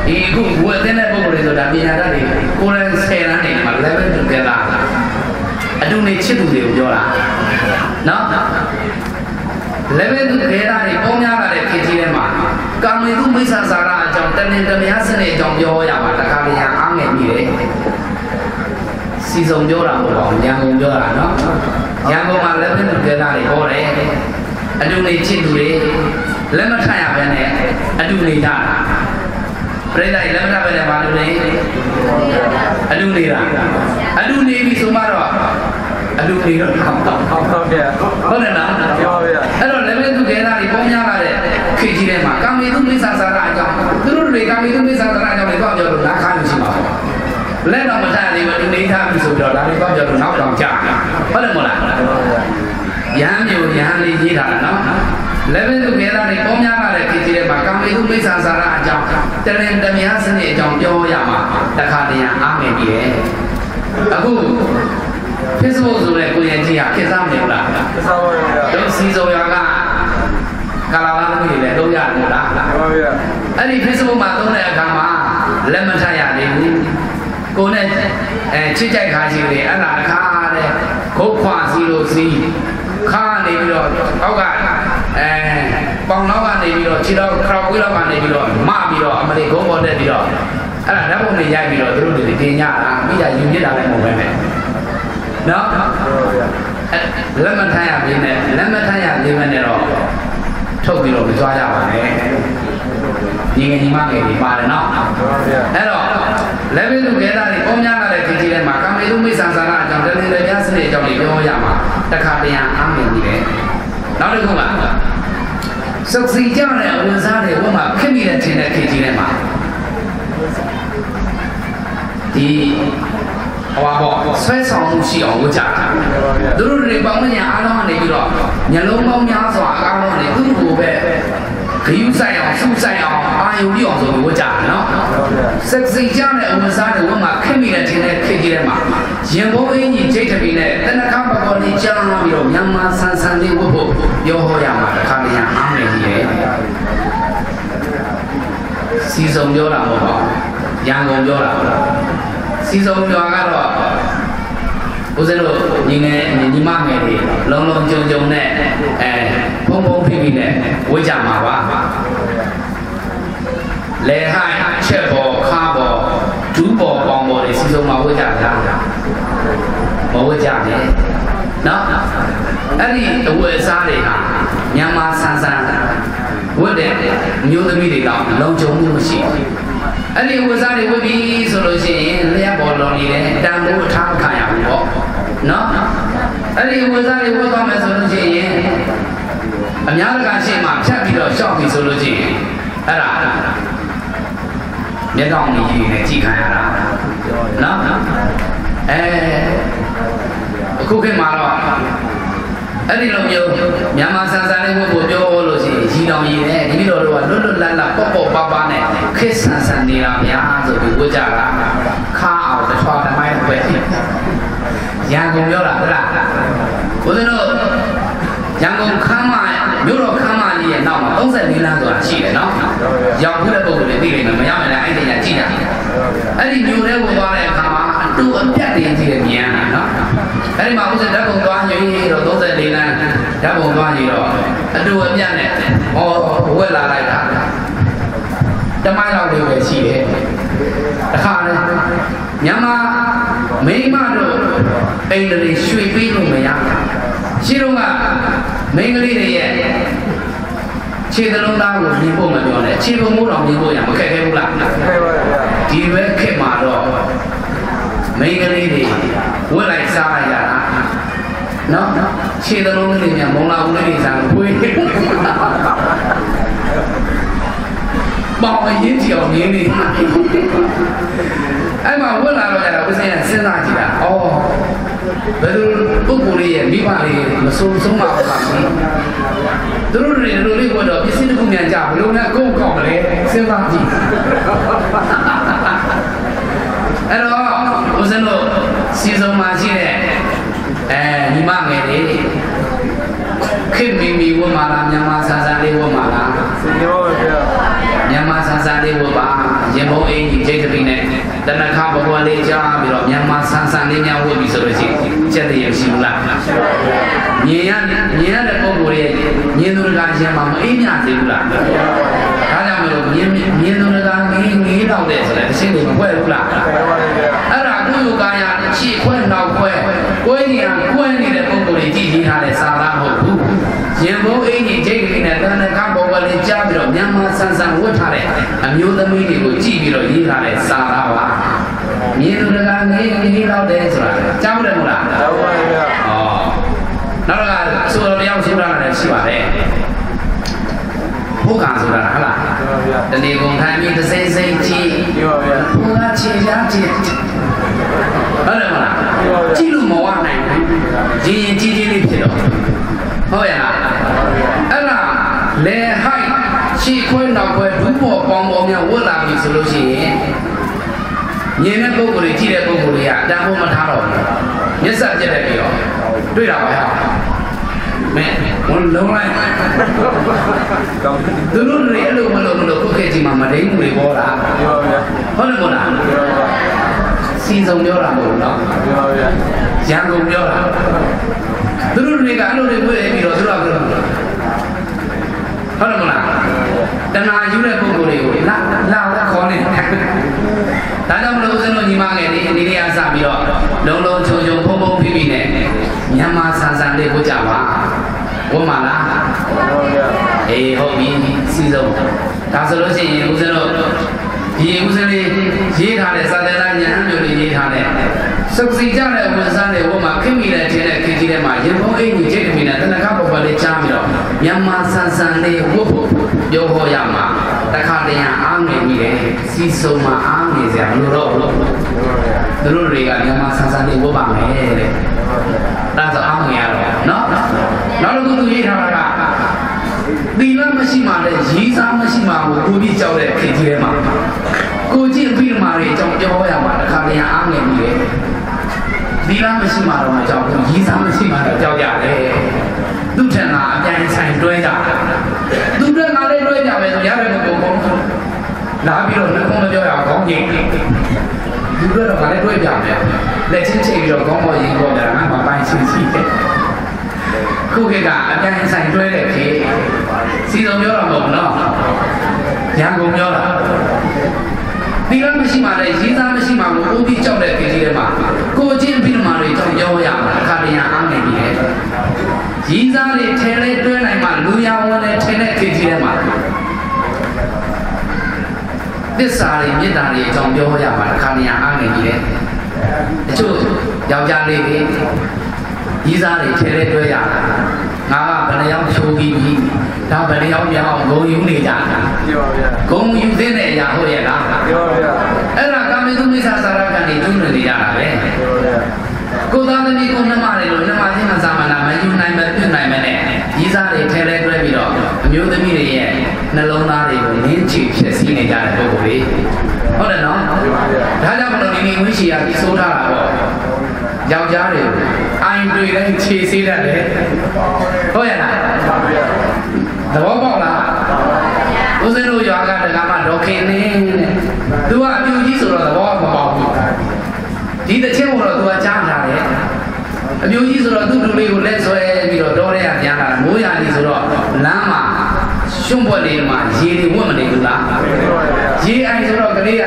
ဒီအခုဘွယ်သိတဲ့ပုံပုံတွေဆိုတာပညာတတ်တွေကိုယ်တိုင်ဆယ်တန်းနေမှာ level together အတူနေချစ်သူတွေကိုပြောတာနော် level သူဒေတာတွေပေါများလာတဲ့ခေတ်ကြီးထဲမှာကာမေသူမိစ္ဆာစာရအကြောင်းတဏ္ဍင်တမယစနစ်အကြောင်းပြောရမှာတခါတည်းအားငယ်ပြီးတယ်စီစုံပြောတာမဟုတ်ပါဘူးရန်ကုန်ပြောတာနော်ရန်ကုန်မှာ level သူဒေတာတွေဟောတယ်အတူနေချစ်သူတွေလက်မထရဘဲနဲ့အတူနေကြတာ ပြိဿတွေလက်မထဘဲနဲ့ဘာလို့လဲအတူနေတာအတူနေပြီဆိုမှတော့အတူနေတော့ကောင်းတော့ဟုတ်ပါဗျာဟုတ်တယ်နော်ပြောပါဗျာအဲ့တော့ level သူဒေတာတွေပေါများလာတဲ့ခေတ်ကြီးထဲမှာကာမေသူမိစ္ဆာစာရအကြောင်းသူတို့တွေကာမေသူမိစ္ဆာစာရအကြောင်းတွေတော့ပြောလို့နားခါလို့ရှိမှာပေါ့လက်တော့မထရသေးဘူးသူနေထားပြီဆိုပြီးတော့ဒါတွေတော့ပြောလို့နောက်တော့ကြာဟုတ်တယ်မို့လားရဟန်းမျိုးရဟန်းလေးရေးထားတာနော် level သူဒေတာတွေပေါများလာတဲ့ခေတ်ကြီးထဲမှာကာမေသူမိစ္ဆာစာရအကြောင်းတရင်တမယစနစ်အကြောင်းပြောရမှာတခါတည်းအားမယ်ပြီးရဲ့အခု Facebook ဆိုတဲ့ကိုယ်ရကြီးဟာခေတ်စားမနေဘူးလားသစ္စာပါဗျာတို့စီစုံရကကာလာလာသမီးတွေလည်းလုံးရတယ်မို့လားဟုတ်ပါဗျာအဲ့ဒီ Facebook မှာသုံးတဲ့အခါမှာလက်မထရသေးဘူးကိုနဲ့အဲချစ်ကြိုက်ခါရှိတယ်အဲ့ဒါအခါတဲ့ခုတ်ခွာစီလို့စီခါနေပြီးတော့အောက်က အဲပေါင်နောက်ကနေပြီးတော့ခြေတော့ခရောက်ကွေးတော့ကနေပြီးတော့မပြီးတော့အမလေးဂုံးပေါ်တက်ပြီးတော့အဲ့ဒါဓာတ်ပုံတွေရိုက်ပြီးတော့သူတို့တွေတင်ကြတာပြီးတာယူပြစ်တာလည်းမဟုတ်ပဲနဲ့နော်ဟုတ်ပါဗျာအဲ့လက်မထမ်းရသေးနဲ့လက်မထမ်းရသေးမဲ့နဲ့တော့ထုတ်ပြီးတော့မကြွားကြပါနဲ့ညီငယ်ညီမငယ်တွေပါတယ်နော်ဟုတ်ပါဗျာအဲ့တော့ level သူကေတာတွေပေါများလာတဲ့ခေတ်ကြီးထဲမှာကာမေသူမိစ္ဆာစာရအကြောင်းတနေ့တည်းများစနစ်အကြောင်းတွေပြောရမှာတခါတရံအားမြင်နေတယ်နောက်တစ်ခုက စုစီကြတဲ့အဝန်စားတွေဘုမှာခင်မိတဲ့ထင်တဲ့ခေတ်ကြီးထဲမှာဒီဟောပေါ့ဆွဲဆောင်မှုရှိအောင်ဝတ်ကြတာသူတို့တွေပေါင်းမညာအားလုံးကနေပြီးတော့ညလုံးပေါင်းများစွာအားလုံးကနေသူ့ကိုပဲဂယုဆိုင်အောင်စုဆိုင်အောင်အာ ယုံပြအောင်ဆိုပြီးဝတ်ကြတာနော်စက်စိတ်ကြတဲ့အဝတ်စားတွေဝတ်မှာခက်မိတဲ့ခြင်းနဲ့ခက်ကြီးတဲ့မှာရင်ဘုံအင်းကြီးကြိတ်တပီနဲ့တနခါပပေါ်လေးကြားပြီးတော့မြန်မာဆန်ဆန်လေးဝတ်ဖို့ပြောဟောရမှာတစ်ခါတည်းအားမယ်ကြီးရဲ့စီစုံပြောတာမဟုတ်ပါဘူးရန်ကုန်ပြောတာဟုတ်လားစီစုံပြောကတော့ဦးဇင်းတို့ညီငယ်ညီမငယ်တွေလုံလုံကြုံကြုံနဲ့အဲဖုံဖုံဖိဖိနဲ့ဝေးကြမှာပါ လေဟိုင်းချက်ပေါ်ခါပေါ်ဒူးပေါ်ပေါင်ပေါ်တွေစီစုံမှာဝေးကြတာမဝေးကြနဲ့နော်အဲ့ဒီအဝယ်စားတွေဟာမြန်မာဆန်ဆန်ဝတ်တဲ့မျိုးသမီးတွေတော့လုံခြုံမှုမရှိဘူးအဲ့ဒီဝတ်စားတွေဝတ်ပြီးဆိုလို့ရှိရင်လျှက်ပေါ်လွန်နေတယ်တန်ဖိုးအထားခံရဘူးပေါ့နော်အဲ့ဒီဝတ်စားတွေဝတ်သွားမယ်ဆိုလို့ရှိရင်အများတကာရှေ့မှာဖြတ်ပြီးတော့ရှောက်ပြီးဆိုလို့ရှိရင်အဲ့ဒါ မျက်တောင်ကြီးနဲ့ကြည်ခံရတာနော်အဲအခုခေတ်မှာတော့အဲ့ဒီလိုမျိုးမြန်မာဆန်ဆန်လေးဘုကိုပြောလို့ရှိရင်ကြီးတောင်ကြီးနဲ့ဒီလိုတော့လွတ်လွတ်လပ်လပ်ပေါ့ပေါ့ပါပါနဲ့ခစ်ဆန်ဆန်နေတာများဆိုပြီးဝတ်ကြတာခါအောင်တစ်ထွားတစ်မိုင်းပဲရန်ကုန်ပြောတာဟုတ်လားဘုရားတို့ရန်ကုန်ခမ်းမမြို့တော်ခမ်းမ ကြီးရဲ့နောက်မှာ34လမ်းဆိုတာရှိတယ်နော်ရောက်ခုတဲ့ပုံစံတွေသိနေမှာမရမယ်လည်းအဲ့ဒီညာကြည့်တာအဲ့ဒီမြို့ထဲကိုသွားတဲ့အခါမှာအတူအပြတ်တင်ကြည့်ရမြန်တာနော်အဲ့ဒီမှာဦးဇင်းဓာတ်ပုံသွားရင်တော့34လမ်းဓာတ်ပုံသွားရင်တော့အတူအပြတ်နဲ့ဟောဝက်လာလိုက်တာတမိုင်းလောက်လေးပဲရှိတယ်တခါလေမြန်မာမိန်းမတို့အိမ်တွေရွှေပေးလို့မရရှိတော့ကမိန်းကလေးတွေရဲ့ ခြေသလုံးသားကိုမြင်ဖို့မပြောနဲ့ခြေပုံမိုးတော်မြင်ဖို့ရမခက်ခဲဘူးလားဒီပဲခက်မှာတော့မိန်းကလေးတွေဝက်လိုက်စားလိုက်ရတာနော်ခြေသလုံးလေးတွေမုံလာဦးလေးတွေစားလို့ဝေးပေါင်အရင်ကြည့်အောင်မြင်နေ အဲ့မှာဝက်လာတော့ကြတာဦးစင်းကစဉ်းစားကြည့်တာဩဘယ်လိုပုဂ္ဂိုလ်လေးရဲ့မိဘလေးမဆုံးဆုံးပါဘူးလားသူတို့တွေလိုလေးကတော့ပစ္စည်းတစ်ခုမြန်ကြဘယ်လိုလဲကိုယ်ကောက်မလဲစဉ်းစားကြည့်အဲ့တော့ဦးစင်းတို့စီစုံမှာရှိတဲ့အဲညီမငယ်တွေခေမီမီဝတ်မာလာမြန်မာဆန်ဆန်လေးဝတ်မာလာစင်ရောပဲဗျာမြန်မာဆန်ဆန်လေးဝတ်ပါရင်ဘုံအင်းကြီးဂျိတ်တပိနဲ့ တနခါဘဘွားလေးကြားပြီးတော့မြန်မာဆန်ဆန်လေးများဝတ်ပြီးဆိုလို့ရှိရင်ချက်တည်းရရှိဘူးလားမြင်ရမြင်ရတဲ့ပုံကိုယ်ရဲ့မြင်သူတကာရင်မှာမအိမ်မြသေးဘူးလားဒါကြောင့်မ လို့မြင်မြင်သူတကာငေးငေးတော့တဲ့ဆိုတဲ့အရှင်းတွေမဖွဲ့ဘူးလားပဲပါလေဗျာအဲ့ဒါကုယုကာယရှေ့ခွဲနောက်ခွဲကိုယ်နေရာကွဲနေတဲ့ပုံကိုယ်တွေကြည့်ကြည့်ထားတဲ့စာသားမဟုတ်ဘူးရင်ဘုံအင်းကြီးဂျိတ်ကလေးနဲ့တဏ္ဍကဘောကလေးကြားပြီးတော့မြန်မာဆန်ဆန်ဝတ်ထားတဲ့အမျိုးသမီးတွေကိုကြည့်ပြီးတော့ရေးထားတဲ့စာသားပါမြင်သူတကာငေးငေးတော့တယ်ဆိုတာကြားမတယ်မလားတော့ပါလေဗျာဩနောက်တော့ကဆိုတော်တရားဆိုတာလည်းရှိပါတယ် ဘုက္ခဆိုတာဟုတ်လားတော့ပါဗျာတဏီကုံထိုင်ပြီးသစိမ့်စိမ့်ကြည့်ဒီပါဗျာဘုရားခြေပြားကြည့်ဟုတ်တယ်မလားကြည့်လို့မဝနိုင်ဘူးရင်ရင်ကြီးကြီးလေးဖြစ်တော့ဟုတ်ရဲ့လားအဲ့ဒါလေဟိုက်ရှေ့ခွဲနောက်ခွဲဒူးပေါ်ပေါင်းပေါင်းများဝတ်လာပြီဆိုလို့ရှိရင်မြင်တဲ့ပုံကိုယ်ကြီးကြည့်တဲ့ပုံကိုယ်ကြီးကအတန်ဖို့မထားတော့ဘူးမျက်စက်ပြက်တယ်ပြီးတော့တွေ့တာပါဟဲ့ မဲဝန်လုံးလိုက်ကောင်းသူတို့တွေအဲ့လိုမလို့မလို့ခုခေတ်ကြီးမှာမဒိန်းမှုတွေပေါ်လာဒီပါဗျာဟုတ်တယ်မို့လားဒီပါဗျာစီစုံပြောတာမဟုတ်ဘူးနော်ဒီပါဗျာရန်ကုန်ပြောတာသူတို့တွေကအဲ့လိုတွေဝေ့ပြီးတော့သူတို့ကပြောတာဟုတ်တယ်မလားတဏှာယူတဲ့ပုံကိုယ်တွေကိုလာလာခေါ်နေတယ်ဒါကြောင့်မလို့ဦးဇင်းတို့ညီမငယ်တွေဒီနေ့အစပြီးတော့လုံလုံချုံချုံဖုံဖုံဖိဖိနဲ့ မြန်မာဆန်ဆန်လေးဝတ်ကြပါဝတ်ပါလားတော့ဗျာအေးဟုတ်ပြီစီဆုံးဒါဆိုလို့ရှိရင်ဦးဇင်းတို့ဒီဦးဇင်းလေးရေးထားတဲ့စာသက်သားညာဟန်မျိုးလေးရေးထားတဲ့စုပ်စီကြတဲ့ဝန်စားတွေဟိုမှာခင်မိတဲ့ခြင်းတဲ့ခင်ကြီးထဲမှာရင်ဘုံအိမ်ကြီးချိတ်မိတဲ့တဏှာပပလေးကြားပြီးတော့မြန်မာဆန်ဆန်လေးဝတ်ဖို့ပြောဟောရမှာတခါတည်းအားငယ်ပြီးတယ်စီဆုံးမှာအားငယ်စရာမလိုတော့ဘူးဒီပါဗျာသူတို့တွေကမြန်မာဆန်းဆန်းလေးဝတ်ပါမယ်တဲ့ ဒါဆိုအောင်ငယ်ရတော့နော်နောက်တစ်ခုသူရေးထားတာကသီလမရှိမှလည်းရည်စားမရှိမှကိုကိုပြီးကြောက်တဲ့ခေတ်ကြီးထဲမှာကိုကြည့်ပြီးမှတွေအကြောင်းပြောရမှာတစ်ခါတည်းအားငယ်ပြီးတယ်သီလမရှိမှတော့မကြောက်ဘူးရည်စားမရှိမှတော့ကြောက်ရတယ်သူထင်တာအပြိုင်ဆိုင်တွဲကြသူတို့ကလည်းတွဲကြမယ်ဆိုရတယ်ကိုကိုလာပြီးတော့နှခုံးမပြောရအောင်ခေါင်းငိ တ်သူတို့တော့ကလည်းတွဲကြမယ်လက်ချင်းချိန်ပြီးတော့ခေါင်းပေါ်ရင်ပေါ်ကြတာငါမပိုင်ချင်းရှိတယ်ခုခေတ်ကအပြိုင်ဆိုင်တွဲတဲ့ခေတ်စီစုံပြောတော့မဟုတ်ဘူးနော်ရန်ကုန်ပြောတာဒီလိုမရှိမှလည်းရေးသားမရှိမှကိုဦးပြီးကြောက်တဲ့ခေတ်ကြီးထဲမှာကိုချင်းပြီးမှတွေကြောင့်ပြောရမှာအခါတရံအားနေပြီလေရည်စားတွေထဲလဲတွဲနိုင်မှလူရဝန်နဲ့ထဲတဲ့ခေတ်ကြီးထဲမှာ သစ္စာတွေမေတ္တာတွေအကြောင်းပြောရမှာအခါတရံအားနေပြီလေတချို့ယောက်ျားလေးတွေရည်စားတွေထဲလဲတွဲရတာငါကဘယ်နှယောက်ချိုးပြီးပြီဒါဘယ်နှယောက်မြောက်ဂုံယူနေကြတာပြောပါဗျာဂုံယူသိတဲ့အရာဟုတ်ရဲ့လားပြောပါဗျာအဲ့ဒါကာမေသူမိစ္ဆာစာရကံတွေကျူးလွန်နေကြတာပဲပြောပါဗျာကိုသားသမီးကိုနှမတွေလို့နှမချင်းမစာမနာမယူနိုင်မပြုနိုင်မနဲ့ကြီးစားတွေထဲလဲတွဲပြီးတော့အမျိုးသမီးတွေရဲ့ နှလုံးသားတွေကိုနင်းချီဖြစ်စီနေကြတဲ့ပုဂ္ဂိုလ်တွေဟုတ်တယ်နော်ဒါကြောင့်မလို့ဒီနေ့ဝိရှိယာပြီးဆိုးထားတာပေါ့ယောက်ျားတွေအိုင်တွေလည်းခြေဆေးတတ်တယ်ဟုတ်ရဲ့လားသဘောပေါက်လားဦးဇင်းတို့ရွာကတက္ကမဒေါခင်နေတဲ့သူကအပြူကြီးဆိုတော့သဘောမပေါက်ဘူးဒီတစ်ချက်ကိုတော့သူကကြားထားတယ်အမျိုးကြီးဆိုတော့သူ့လူလေးကိုလက်ဆွဲပြီးတော့တောထဲကပြန်လာတာမိုးရာကြီးဆိုတော့လမ်းမှာ ရှုံ့ဘွက်လေးမှာရေတွေဝတ်မနေဘူးလားရေအိုင်ဆိုတော့ကလေးက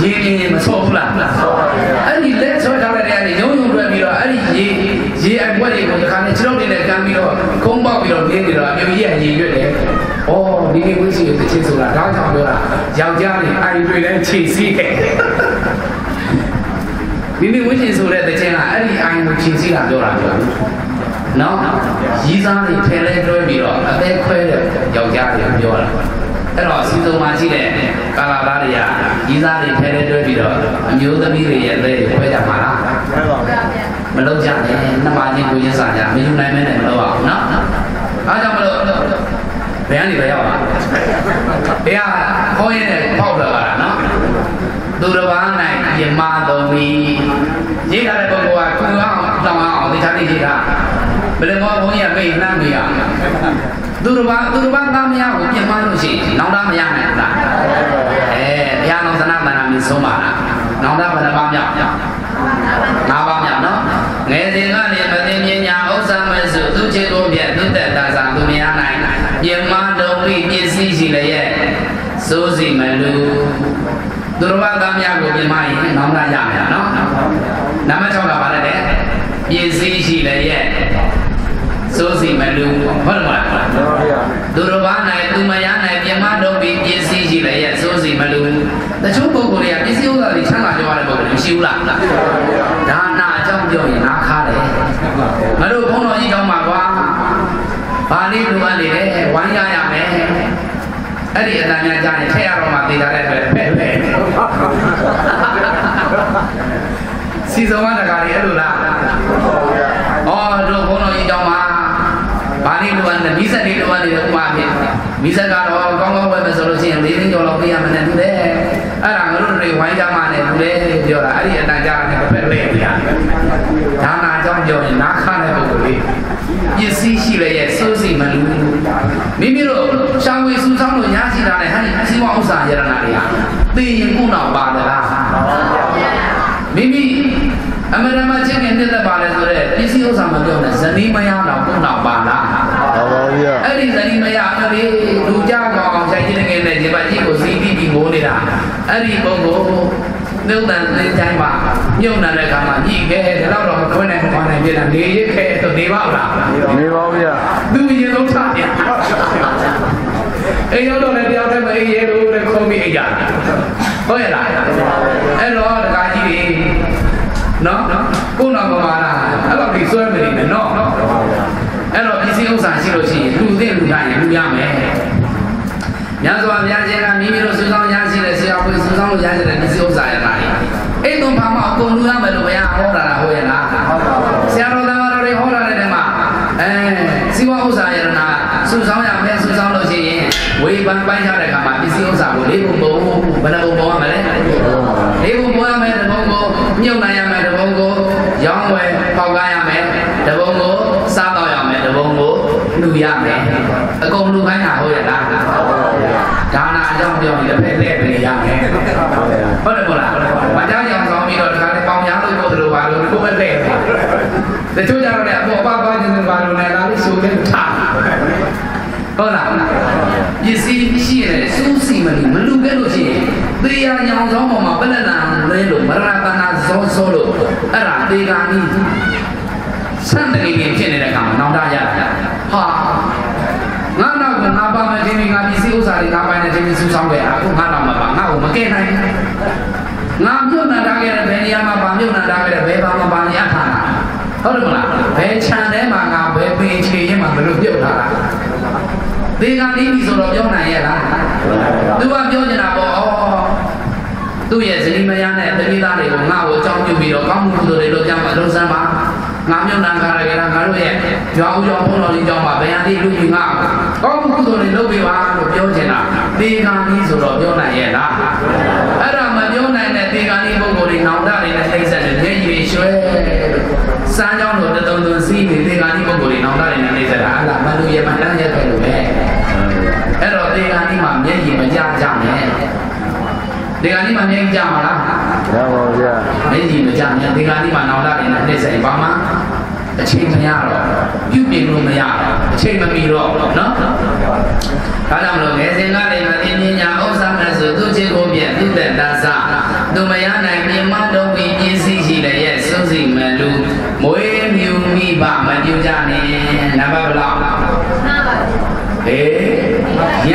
ရေအင်းမဆော့ဘူးလားအဲ့ဒီလက်ဆွဲထားတဲ့နေရာနေရုံရုံတွဲပြီးတော့အဲ့ဒီရေရေအိုင်ဘွက်တွေကိုတစ်ခါနဲ့ခြေထောက်တွေနဲ့ကမ်းပြီးတော့ခုံးပေါက်ပြီးတော့နေနေတော့အမျိုးကြီးကရေရွက်တယ်။အော်ဒီနေ့ဝိရှိရဲ့တစ်ချင်းဆိုတာဒါကြောင့်ပြောတာယောက်ျားတွေအိုင်တွေလည်းခြေစီးတယ်။မိမိဝိရှင်ဆိုတဲ့တခြင်းကအဲ့ဒီအိုင်ကိုခြေစီးတာပြောတာပြော နော်ရီးစားတွေထဲလဲတွဲပြီးတော့အသေးခွဲတဲ့ယောက်ျားတွေပြောတာအဲ့တော့စီစုံမှာရှိတဲ့ကာလာသားတွေကရီးစားတွေထဲလဲတွဲပြီးတော့အမျိုးသမီးတွေရဲ့အသေးတွေခွဲကြမှာလားမှန်ပါဗျာမလုပ်ကြနဲ့နှမချင်းကိုရင်းစားကြမယူနိုင်မဲနဲ့မလုပ်အောင်နော်အားကြောင့်မလို့ဘယ်ကနေပဲရောက်ပါဘယ်ကခေါင်းရင်းနဲ့ပေါက်လာတာနော်သူတစ်ပါး၌ယမတော်မီရေးထားတဲ့ပုဂ္ဂိုလ်ကကုအောင်တောင်းအောင်ဒီသားလေးရေးတာဘ ယ်လိုမှဘုန်းကြီးကပြေးနှမ်းမရသူတစ်ပါးသူတစ်ပါးသားမရကိုပြင်မလို့ရှိရင်နောင်တမရနိုင်ဘူးလားအဲဘုရားတော်သနာတနာမြင်ဆုံးပါလားနောင်တဘယ်နှပါးမြောက်ငါးပါးမြောက်နော်ငယ်စဉ်ကနေမသိမြညာဥစ္စာမစုသူချေကိုပြသူတက်တာစာသူမရနိုင်ပြင်မတော်မီပစ္စည်းရှိလည်းရဲ့စိုးစီမလူသူတော်ဘာသားများကိုပြင်မရင်နောင်တရမယ်နော်နံပါတ်6ကဘာလဲတဲ့ပစ္စည်းရှိလည်းရဲ့ စိုးစီမလူဟုတ်တယ်မလားမှန်ပါဗျာသူတော်ဘာ၌သူမရ၌ပြမတော့ပြီးပစ္စည်းရှိလည်းရဲ့စိုးစီမလူတချို့ပုဂ္ဂိုလ်တွေကပစ္စည်းဥစ္စာတွေချမ်းသာကြွားတဲ့ပုဂ္ဂိုလ်တွေမရှိဘူးလားဒါနာအကြောင်းပြောရင်နားခါတယ်ငါတို့ဘုန်းတော်ကြီးကောင်းပါကွာဘာလေးလိုအပ်နေလဲဝိုင်းရရမယ်အဲ့ဒီအတန်များကြားရင်ထည့်ရတော့မှသိတာတဲ့အတွက်ဖဲ့ဖဲ့စီစုံမတကားတွေအဲ့လိုလားအော်တို့ဘုန်းတော်ကြီးကောင်းပါဘာ လေးလိုအပ်နေမိဆက်လေးလိုအပ်နေတဲ့ဥပမာဖြစ်မိဆက်ကတော့ကောင်းကောင်းဝယ်မယ်ဆိုလို့ရှိရင်၄သိန်းကျော်လောက်ပေးရမယ်နဲ့တူတယ်အဲ့ဒါငါတို့တွေဝိုင်းကြမှာနဲ့တူတယ်ပြောတာအဲ့ဒီအတန်ကြားတဲ့ဖဲ့ဖဲ့ပြရဒါနာကြောင့်ပြောရင်နားခါတဲ့ပုဂ္ဂိုလ်လေးပစ္စည်းရှိလည်းရဲ့စိုးစိမ်မလူမိမိတို့ရှောင်းဝေစုဆောင်းလို့ရရှိတာတဲ့ဟာဒီစီဝဥစ္စာယရနာတွေကသိရင်ခုနောက်ပါသလားမိမိအမရမချင်းခင်တက်သက်ပါလေဆိုတော့ပစ္စည်းဥစ္စာမပြောနဲ့ဇနီးမယားတော့ခုနောက်ပါလား ပါပါဗျာအဲ့ဒီဇနီးမယားအမေလူကြကောင်အောင်ဆိုင်ကြီးငယ်နဲ့ဒီပါကြီးကိုစီးပြီးပြီးငိုနေတာအဲ့ဒီပုံကိုနှုတ်တန်သင်္ချိုင်းမှာမြုပ်နေတဲ့ခါမှာညှိခဲ့တယ်တော့တော့မခွင့်နိုင်မခွင့်နိုင်ပြည်တာနေရခဲ့တော့နေပါ့လားနေပါဗျာသူရင်လုံးချပြန်အေးရောက်တော့လည်းတယောက်တည်းမအေးရဲလို့လည်းခုံးပြီးအိတ်ကြဟုတ်ရဲ့လားအဲ့တော့တခါကြီးတွေနော်ကိုနောက်ပမာဏအဲ့တော့ဒီဆွဲမနေနဲ့နော်အဲ့တော့ပစ္စည်း ဥစ္စာရှိလို့ရှိရင်လူသိလူတိုင်းလူရမယ်မြတ်စွာဘုရားရှင်ကမိမိတို့စုဆောင်ရရှိတဲ့ဆရာဝန်စုဆောင်လို့ရရှိတဲ့ဒီဥစ္စာရတာလေအဲ့တုန်းဘာမှအကုန်လူရမယ်လို့ဘုရားဟောတာလားဟုတ်ရဲ့လားဟုတ်ပါဘူးဆရာတော်သားတော်တွေဟောတာတဲ့နေမှာအဲဇီဝဥစ္စာရနာစုဆောင်ရမယ်စုဆောင်လို့ရှိရင်ဝေဘန်ပိုင်းရတဲ့အခါမှာပစ္စည်းဥစ္စာကိုလေးပုံပုံဘယ်နှပုံပုံရမလဲလေးပုံပုံရမယ်တပုံကိုမြုပ်နိုင်ရမယ်တပုံကိုရောင်းဝယ်ပေါက်ကားရ လူရမယ်အကုန်လူခိုင်းတာဟုတ်ရဲ့လားဒါနာအကြောင်းပြောပြီးတစ်ဖက်လက်နေရမယ်ဟုတ်တယ်မို့လားမကြောက်ကြောင်ဆောင်ပြီးတော့ဒီကနေ့ပေါင်များလို့ကိုယ်တို့ဘာလို့ကိုယ်ပဲလက်တချို့ကြတော့လည်းအပေါ်ပါပါခြင်းဘာလို့လဲလားလို့ဆိုနေထားဟုတ်လားပစ္စည်းရှိရတယ်စူးစီမလို့မလူခဲ့လို့ရှိရင်သေရညောင်ဆောင်ပေါ်မှာပလက်နာလဲလို့မရဏတနာဇောဇောလို့အဲ့ဒါသေကာနီး ဆန့်တကယ်ဖြစ်နေတဲ့ကောင်နောင်တရတာဟာငါတော့ငါပါမယ်ဒီနေ့ငါပစ္စည်းဥစ္စာတွေငါပိုင်တဲ့ဒီစူးဆောင်ခဲ့အခုငါတော့မပါငါ့ကိုမကဲနိုင်ငါပြုတ်နာတာခဲ့တဲ့ဘယ်နေရာမှာပါပြုတ်နာတာခဲ့တဲ့ဘယ်ပါမပါနေအထာတာဟုတ်တယ်မလားဘယ်ခြံထဲမှာငါဘယ်ပင်ချေရင်မှမလို့ပြုတ်ထားတာသေကနီးပြီဆိုတော့ပြောနိုင်ရဲ့လားသူကပြောနေတာပေါ့ဩသူ့ရဲ့ဇနီးမယားနဲ့တမိသားတွေကိုငါ့ကိုအကြောင်းပြုပြီးတော့ကောင်းမှုကုသိုလ်တွေလုပ်ကြမှာလုပ်စမ်းပါ ငါမြုပ်နှံကြရကြတာငါတို့ရဲ့ကြောင်းကြောင်းဘုန်းတော်ကြီးကြောင်းမှာဘယ်ဟာတိလူကြီးငါကောင်းမှုကုသိုလ်တွေလုပ်ပေးပါလို့ပြောချင်တာသေကနီးဆိုတော့ပြောနိုင်ရဲ့လားအဲ့ဒါမပြောနိုင်တဲ့သေကနီးပုဂ္ဂိုလ်တွေနောင်တတွေနဲ့သိစက်တယ်မျက်ရည်ရွှဲစမ်းကြောင်းတို့တသုံးသုံးစီးနေသေကနီးပုဂ္ဂိုလ်တွေနောင်တတွေနဲ့သိစက်တာအဲ့ဒါမလူရမတန်းရက်ပဲလို့ပဲအဲ့တော့သေကနီးမှာမျက်ရည်မကြကြနဲ့ ဒီကနေ့မှမျက်ကြမှာလားရပါဗျာမျက်ရည်မကြနဲ့ဒီကနေ့မှနောင်တတွေနဲ့နှိမ့်ဆိုင်ပါမှာအချိန်မရတော့ပြုပြင်လို့မရတော့အချိန်မမီတော့နော်ဒါကြောင့်မလို့ငယ်စဉ်ကလည်းမသိဉညာဥစ္စာမဲ့ဆိုသူချစ်ကိုပြည့်သူတဲ့တသသူမရနိုင်ပြင်မတော့ပြီးပြင်းစည်းရှိတဲ့ရဲ့စွန့်စီမလူမွေးမြူမိဘမပြုကြနဲ့နံပါတ်ဘလောက်နာပါအေးရ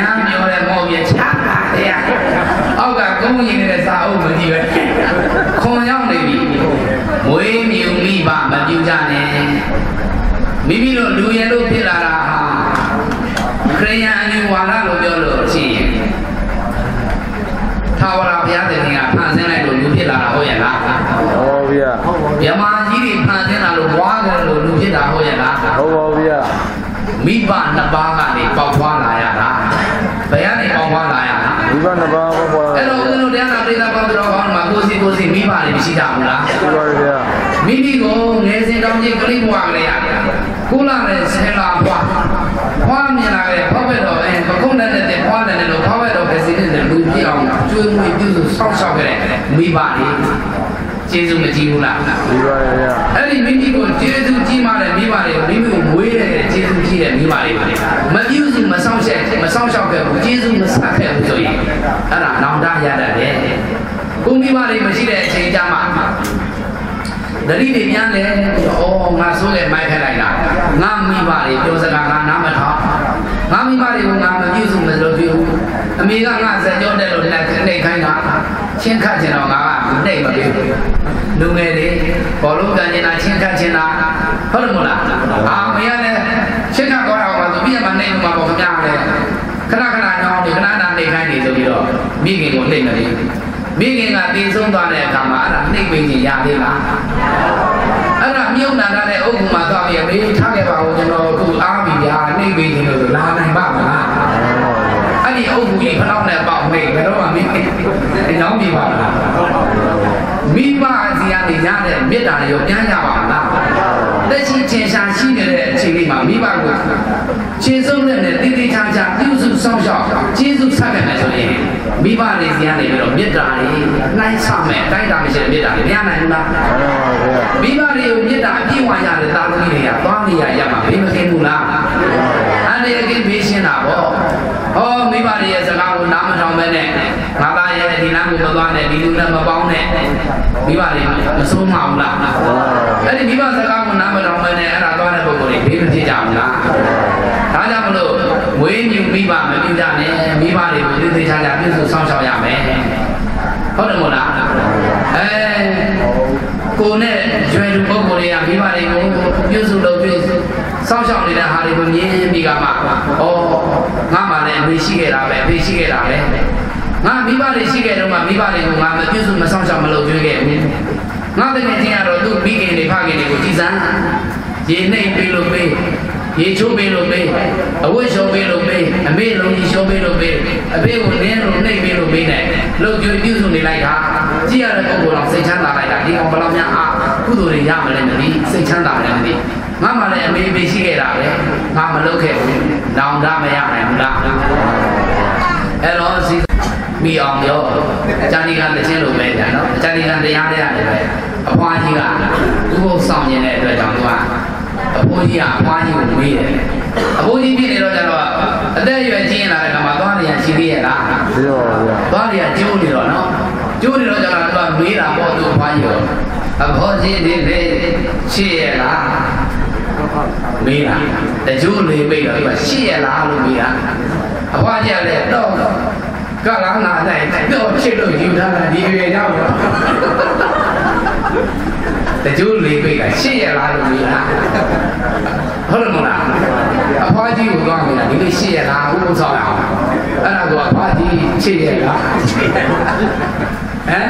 အောက်ကကုန်းရင်နေတဲ့စာအုပ်မကြည့်ပဲခွန်ရောက်နေပြီမွေးမြူမိဘမပြုကြနဲ့မိမိတို့လူရလို့ဖြစ်လာတာဟာခရိယန်အယူဝါဒလို့ပြောလို့ရှိရင်သာဝရဘုရားသခင်ကဖန်ဆင်းလိုက်လို့လူဖြစ်လာတာဟုတ်ရဲ့လားဟုတ်ပါဗျာမြမကြီးတွေဖန်ဆင်းလာလို့ဘွားကြလို့လူဖြစ်တာဟုတ်ရဲ့လားဟုတ်ပါဗျာမိဘနှစ်ပါးကနေပေါက်ဖွားလာရတာဘယ်ကနေ ပေါက်ဖွားလာရတာဒီဘနှစ်ပါးဘောပေါ်အဲ့တော့ဦးဇင်းတို့တရားနာပရိသတ်ပေါင်းတော်ကောင်းမှာကိုစီကိုစီမိဘတွေမရှိကြဘူးလားဒီပါဗျာမိမိကိုငယ်စဉ်တောင်ကြီးကလေးဘွားကလေးရတယ်ကိုလာနဲ့ဆယ်လာဘွားဘွားမြင်လာတဲ့ဖောက်ဘက်တော်အဲပကုန်းတဲ့တဲ့ဘွားတဲ့လို့ဖောက်ဘက်တော်ပဲစီတဲ့လူပြအောင်ကျွေးမွေးပြုစုဆောက်ရှောက်ခဲ့တဲ့မိဘတွေကျေးဇူးမကြည့်ဘူးလားဒီပါဗျာအဲ့ဒီမိမိကိုကျေးဇူးကြီးမှလည်းမိဘတွေကိုမိမိကိုမွေးတဲ့ကျေးဇူးကြီးတဲ့မိဘတွေမပြုစုမဆောင်ရှက်မဆောင်ရှောက် ခဲ့ဘူးကျေးဇူးမဆက်ခဲ့ဘူးဆိုရင်အဲ့ဒါနောင်တရတတ်တယ်ကိုမိဘတွေမရှိတဲ့အချိန်ကြမှာတတိတွေများလဲဩငါဆိုးလေမိုက်ခက်လိုက်တာငါမိဘတွေပြောစကားငါနားမထောင်ငါမိဘတွေကိုငါမပြုစုမလုပ်ပြုအမေကငါစက်ကြောတဲ့လို့လက်နေခိုင်းတာချင်းခတ်ချင်တော့ငါကနှိပ်မပေးဘူးလူငယ်တွေဘောလုံးကန်နေတာချင်းခတ်ချင်တာဟုတ်တယ်မို့လားအာမရလည်းချင်းခတ်တော့တော့သူပြည့်မနေမှာပေါ့ခင်ဗျားလေ ခဏခဏညောင်းနေခဏခဏနေခိုင်းနေဆိုပြီးတော့မိခင်ကိုနှိပ်မလေးမိခင်ကတည်ဆုံးသွားတဲ့အခါမှာအဲ့ဒါနှိပ်ပေးခြင်းရသေးလားအဲ့ဒါမြုပ်နာတဲ့ဥက္ကုမှာသွားပြီးမေးထားခဲ့ပါဦးကျွန်တော်အခုအားပြီဗျာနှိပ်ပေးခြင်းလို့လာနိုင်ပါမလားအဲ့ဒီဥက္ကုကြီးဖလောက်နဲ့ပေါက်မေးဘယ်တော့မှမိခင်အကြောင်းပြပါလားမိဘစီကနေရတဲ့မေတ္တာတွေရောပြန်ရပါမလား လက်ရှိထင်ရှားရှိနေတဲ့အချိန်လေးမှာမိဘကိုခြေစုပ်နဲ့တည်တည်ချာချာပြုစုစောင့်ရှောက်ကျေးဇူးဆက်ခဲ့မယ်ဆိုရင်မိဘတွေစီကနေပြီးတော့မေတ္တာတွေနှိုင်းဆမယ်တိုက်တာမရှိတဲ့မေတ္တာတွေမရနိုင်ဘူးလားဟုတ်ပါဗျာမိဘတွေကိုမေတ္တာအပြည့်ဝရတဲ့တာသမီတွေကသွားနေရရမှာဘေးမကင်းဘူးလားအဲ့ဒီအကိဘေးရှင်းတာပေါ့ ဟောမိဘတွေရဲ့စကားကိုနားမထောင်ပဲနဲ့ငါသားရဲ့ဒီနားကိုမသွားနဲ့ဒီလူနဲ့မပေါင်းနဲ့မိဘတွေမဆုံးမဘူးလားအဲ့ဒီမိဘစကားကိုနားမထောင်ပဲနဲ့အဲ့ဒါသွားတဲ့ပုံကိုယ်တွေဘေးမဖြစ်ကြဘူးလားဒါကြောင့်မလို့ဝေးမြူမိဘမပြုကြနဲ့မိဘတွေကိုသိသိချာချာပြုစုစောင့်ရှောက်ရမယ်ဟုတ်တယ်မို့လားအဲကိုနဲ့ကျွဲလူပုဂ္ဂိုလ်တွေကမိဘတွေကိုပြုစုလုပ်ပြုစောင့်ရှောက်နေတဲ့ဟာတွေကိုမြင်ပြီးကမှဩငါ မှလည်းအမေရှိခဲ့တာပဲအဖေရှိခဲ့တာပဲငါမိဘတွေရှိခဲ့တော့မှမိဘတွေကိုငါမပြုစုမစောင့်ရှောက်မလုပ်ကျွေးခဲ့ဘူးငါတကယ်ချင်းကတော့သူ့မိခင်တွေဖခင်တွေကိုကြည်စမ်းရေနှိပ်ပေးလို့ပေးရေချိုးပေးလို့ပေးအဝတ်ရှုံပေးလို့ပေးအမေလုံးကြီးရှုံပေးလို့ပေးအဖေကိုနင်းလို့နှိပ်ပေးလို့ပေးနဲ့လှုပ်ကြွပြုစုနေလိုက်တာကြည့်ရတဲ့ပုဂ္ဂိုလ်တော်စိတ်ချမ်းသာလိုက်တာဒီကောင်ဘယ်လောက်များအာကုသိုလ်တွေရမလဲမသိစိတ်ချမ်းသာတယ်မသိငါမှလည်းအမေအဖေရှိခဲ့တာပဲငါမလုပ်ခဲ့ဘူး နောင်တမရနိုင်ဘူးလားအဲ့တော့စီမိအောင်ရောဇာတိကတခြင်းလိုပဲကြာနော်ဇာတိကတရားတွေရတယ်ပဲအဖွားကြီးကဥပုသ်ဆောင်နေတဲ့အတွက်ကြောင့်သူကအဖိုးကြီးကအဖွားကြီးကိုမေးတယ်အဖိုးကြီးဖြစ်နေတော့ကျတော့အသက်အရွယ်ကြီးရင်လာတဲ့ခါမှာသွားနေရရှိသေးရဲ့လားပြီးတော့ဗျာသွားနေရကျိုးနေတော့နော်ကျိုးနေတော့ကျတော့သူကမေးတာပေါ့သူအဖွားကြီးရောအဖိုးကြီးဒီလေရှိရဲ့လား မေးတာတကျိုးလေးပိတ်တော့သူကရှိရဲ့လားလို့မေးတာအဖွားကြီးကလည်းတော့ကလာနာလိုက်တော့ချစ်လို့ယူထားတာဒီရွယ်ရောက်တော့တကျိုးလေးပိတ်တာရှိရဲ့လားလို့မေးတာဟုတ်တယ်မလားအဖွားကြီးကိုသွားနေတာဒီလိုရှိရဲ့လားဥပ္ပဆောင်ရအောင်အဲ့ဒါကအဖွားကြီးချစ်ရဲ့လားဟမ်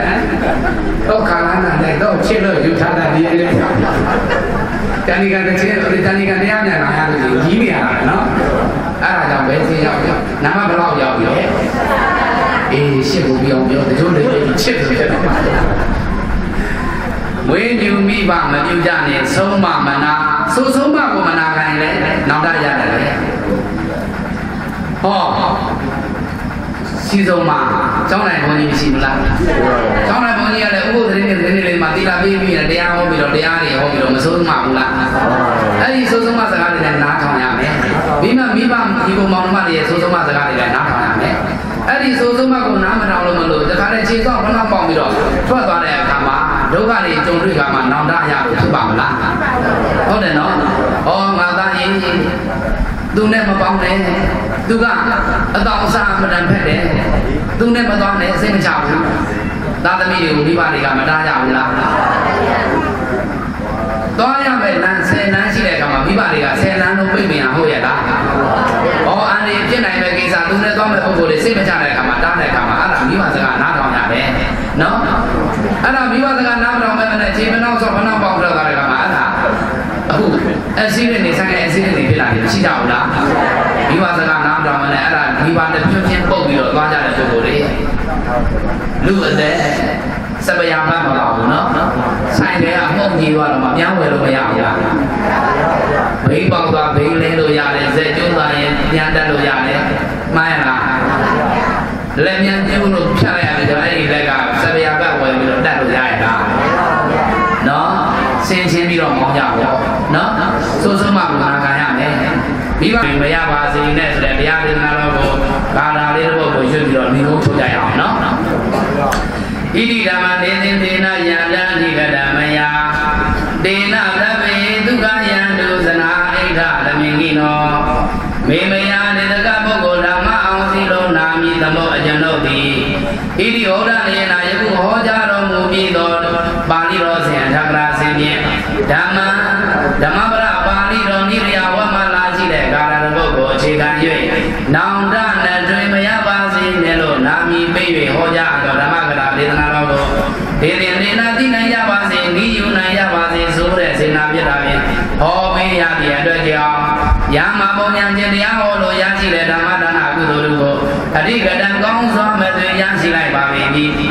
တော့ကလာနာလိုက်တော့ချစ်လို့ယူထားတာဒီရွယ်ရောက် တဏိကတစ်ချက်တဏိကတရားညာလာရလို့ကြီးနေရတာနော်အဲ့ဒါကြောင့်ပဲသိရောက်ရောက်နာမဘယ်လောက်ရောက်ပြီလဲအေးရှစ်ကိုပြောင်းပြောတချို့တွေချစ်တယ်ဖြစ်တော့ပါဝိညူမိဘမပြုကြနဲ့ဆုံးမမနာဆိုဆုံးမကိုမနာခံရင်လည်းနောက်တရတယ်လေဟော စီဆုံးမကျောင်းနိုင်ဘုန်းကြီးမရှိဘူးလားကျောင်းနိုင်ဘုန်းကြီးကလည်းဥပုသ်သတင်းနဲ့သတင်းတွေလေးမှာတိလာပေးပြီးရင်တရားဟောပြီးတော့တရားတွေဟောပြီးတော့မဆုံးမဘူးလားအဲ့ဒီဆိုဆုံးမစကားတွေလည်းနားထောင်ရမယ်မိမမိဘဒီကောင်မောင်နှမတွေရဲ့ဆိုဆုံးမစကားတွေလည်းနားထောင်ရမယ်အဲ့ဒီဆိုဆုံးမကိုနားမထောင်လို့မလို့တခါတည်းခြေစောက်ခဏပေါင်ပြီးတော့ထွက်သွားတဲ့အခါမှာဒုက္ခတွေကြုံတွေ့ခါမှာနောင်တရလို့ဖြစ်ပါမလားဟုတ်တယ်နော်ဩငါသားရင်သူနဲ့မပေါင်းနဲ့ သူကအတောင်အစားမတန်ဖက်တယ်သူနဲ့မသွားနဲ့အစိတ်မချဘူးသာသမီတွေကိုမိဘတွေကမတားကြဘူးလားသွားရမယ်လမ်း10လမ်းရှိတဲ့အခါမှာမိဘတွေက10လမ်းလုံးပြိမရဟုတ်ရဲ့လားဩအန်ဒီဖြစ်နိုင်မဲ့ကိစ္စသူနဲ့သွားမဲ့ပုံကိုယ်တွေစိတ်မချတဲ့အခါမှာတားတဲ့အခါမှာအဲ့ဒါမိဘစကားနားထောင်ရတယ်နော်အဲ့ဒါမိဘစကားနားထောင်မဲ့နဲ့ခြေမနှောက်ဆော့မနှောက်ပေါက်တော့တဲ့အခါမှာအဲ့ဒါအခုအစီအစဉ်နေဆိုင်တဲ့အစီအစဉ်တွေဖြစ်လာတယ်ရှိကြဘူးလားမိဘစကားနားထောင်မဲ့နဲ့အဲ့ ဒါမိဘနဲ့ပြင်းပြင်းပုတ်ပြီးတော့သွားကြတဲ့ပုံကိုယ်တွေလူအသက်စပယာမှတ်မပါဘူးနော်ဆိုင်တွေကအမှုန့်ကြီးသွားတော့မှပြန်ဝယ်လို့မရဘူးလားဘိန်းပေါက်သွားဘိန်းလင်းလို့ရတယ်ဇက်ကျိုးသွားရင်ပြန်တက်လို့ရတယ်မှန်ရလားလက်မြန်ကျိုးလို့ဖြတ်လိုက်ရတယ်ဆိုတော့အဲ့ဒီလက်ကစပယာကဝယ်ပြီးတော့တက်လို့ရရလားနော်ဆင်းချင်းပြီးတော့မောင်းကြပါနော်စိုးစိုးမှကနာခံရမယ်မိဘမရပါ မ္မနေသိသေနယန္တံဓိကတမယတေနသဗ္ဗေဒုက္ခယန္တုဇနာအိဋ္ဌသမင်္ဂိနောမေမယနေတကပုဂ္ဂိုလ်ဓမ္မအောင်စီလုံးနာမိသမောအကျဉ်တို့သည်ဣတိဟောဒနေနာယခုဟောကြားတော်မူပြီးသောပါဠိတော်စဉ်အထကရာစဉ်ဖြင့်ဓမ္မဓမ္မ တို့ကိုအဓိကတံကောင်းစွာမဲ့သွေရရှိလိုက်ပါပြီ။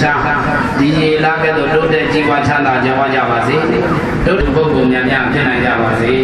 ခြားဒီရေလာကဲ့သို့တိုးတက်ကြီးပွားချမ်းသာကြဝကြပါစေတို့ပုဂ္ဂိုလ်များများဖြစ်နိုင်ကြပါစေ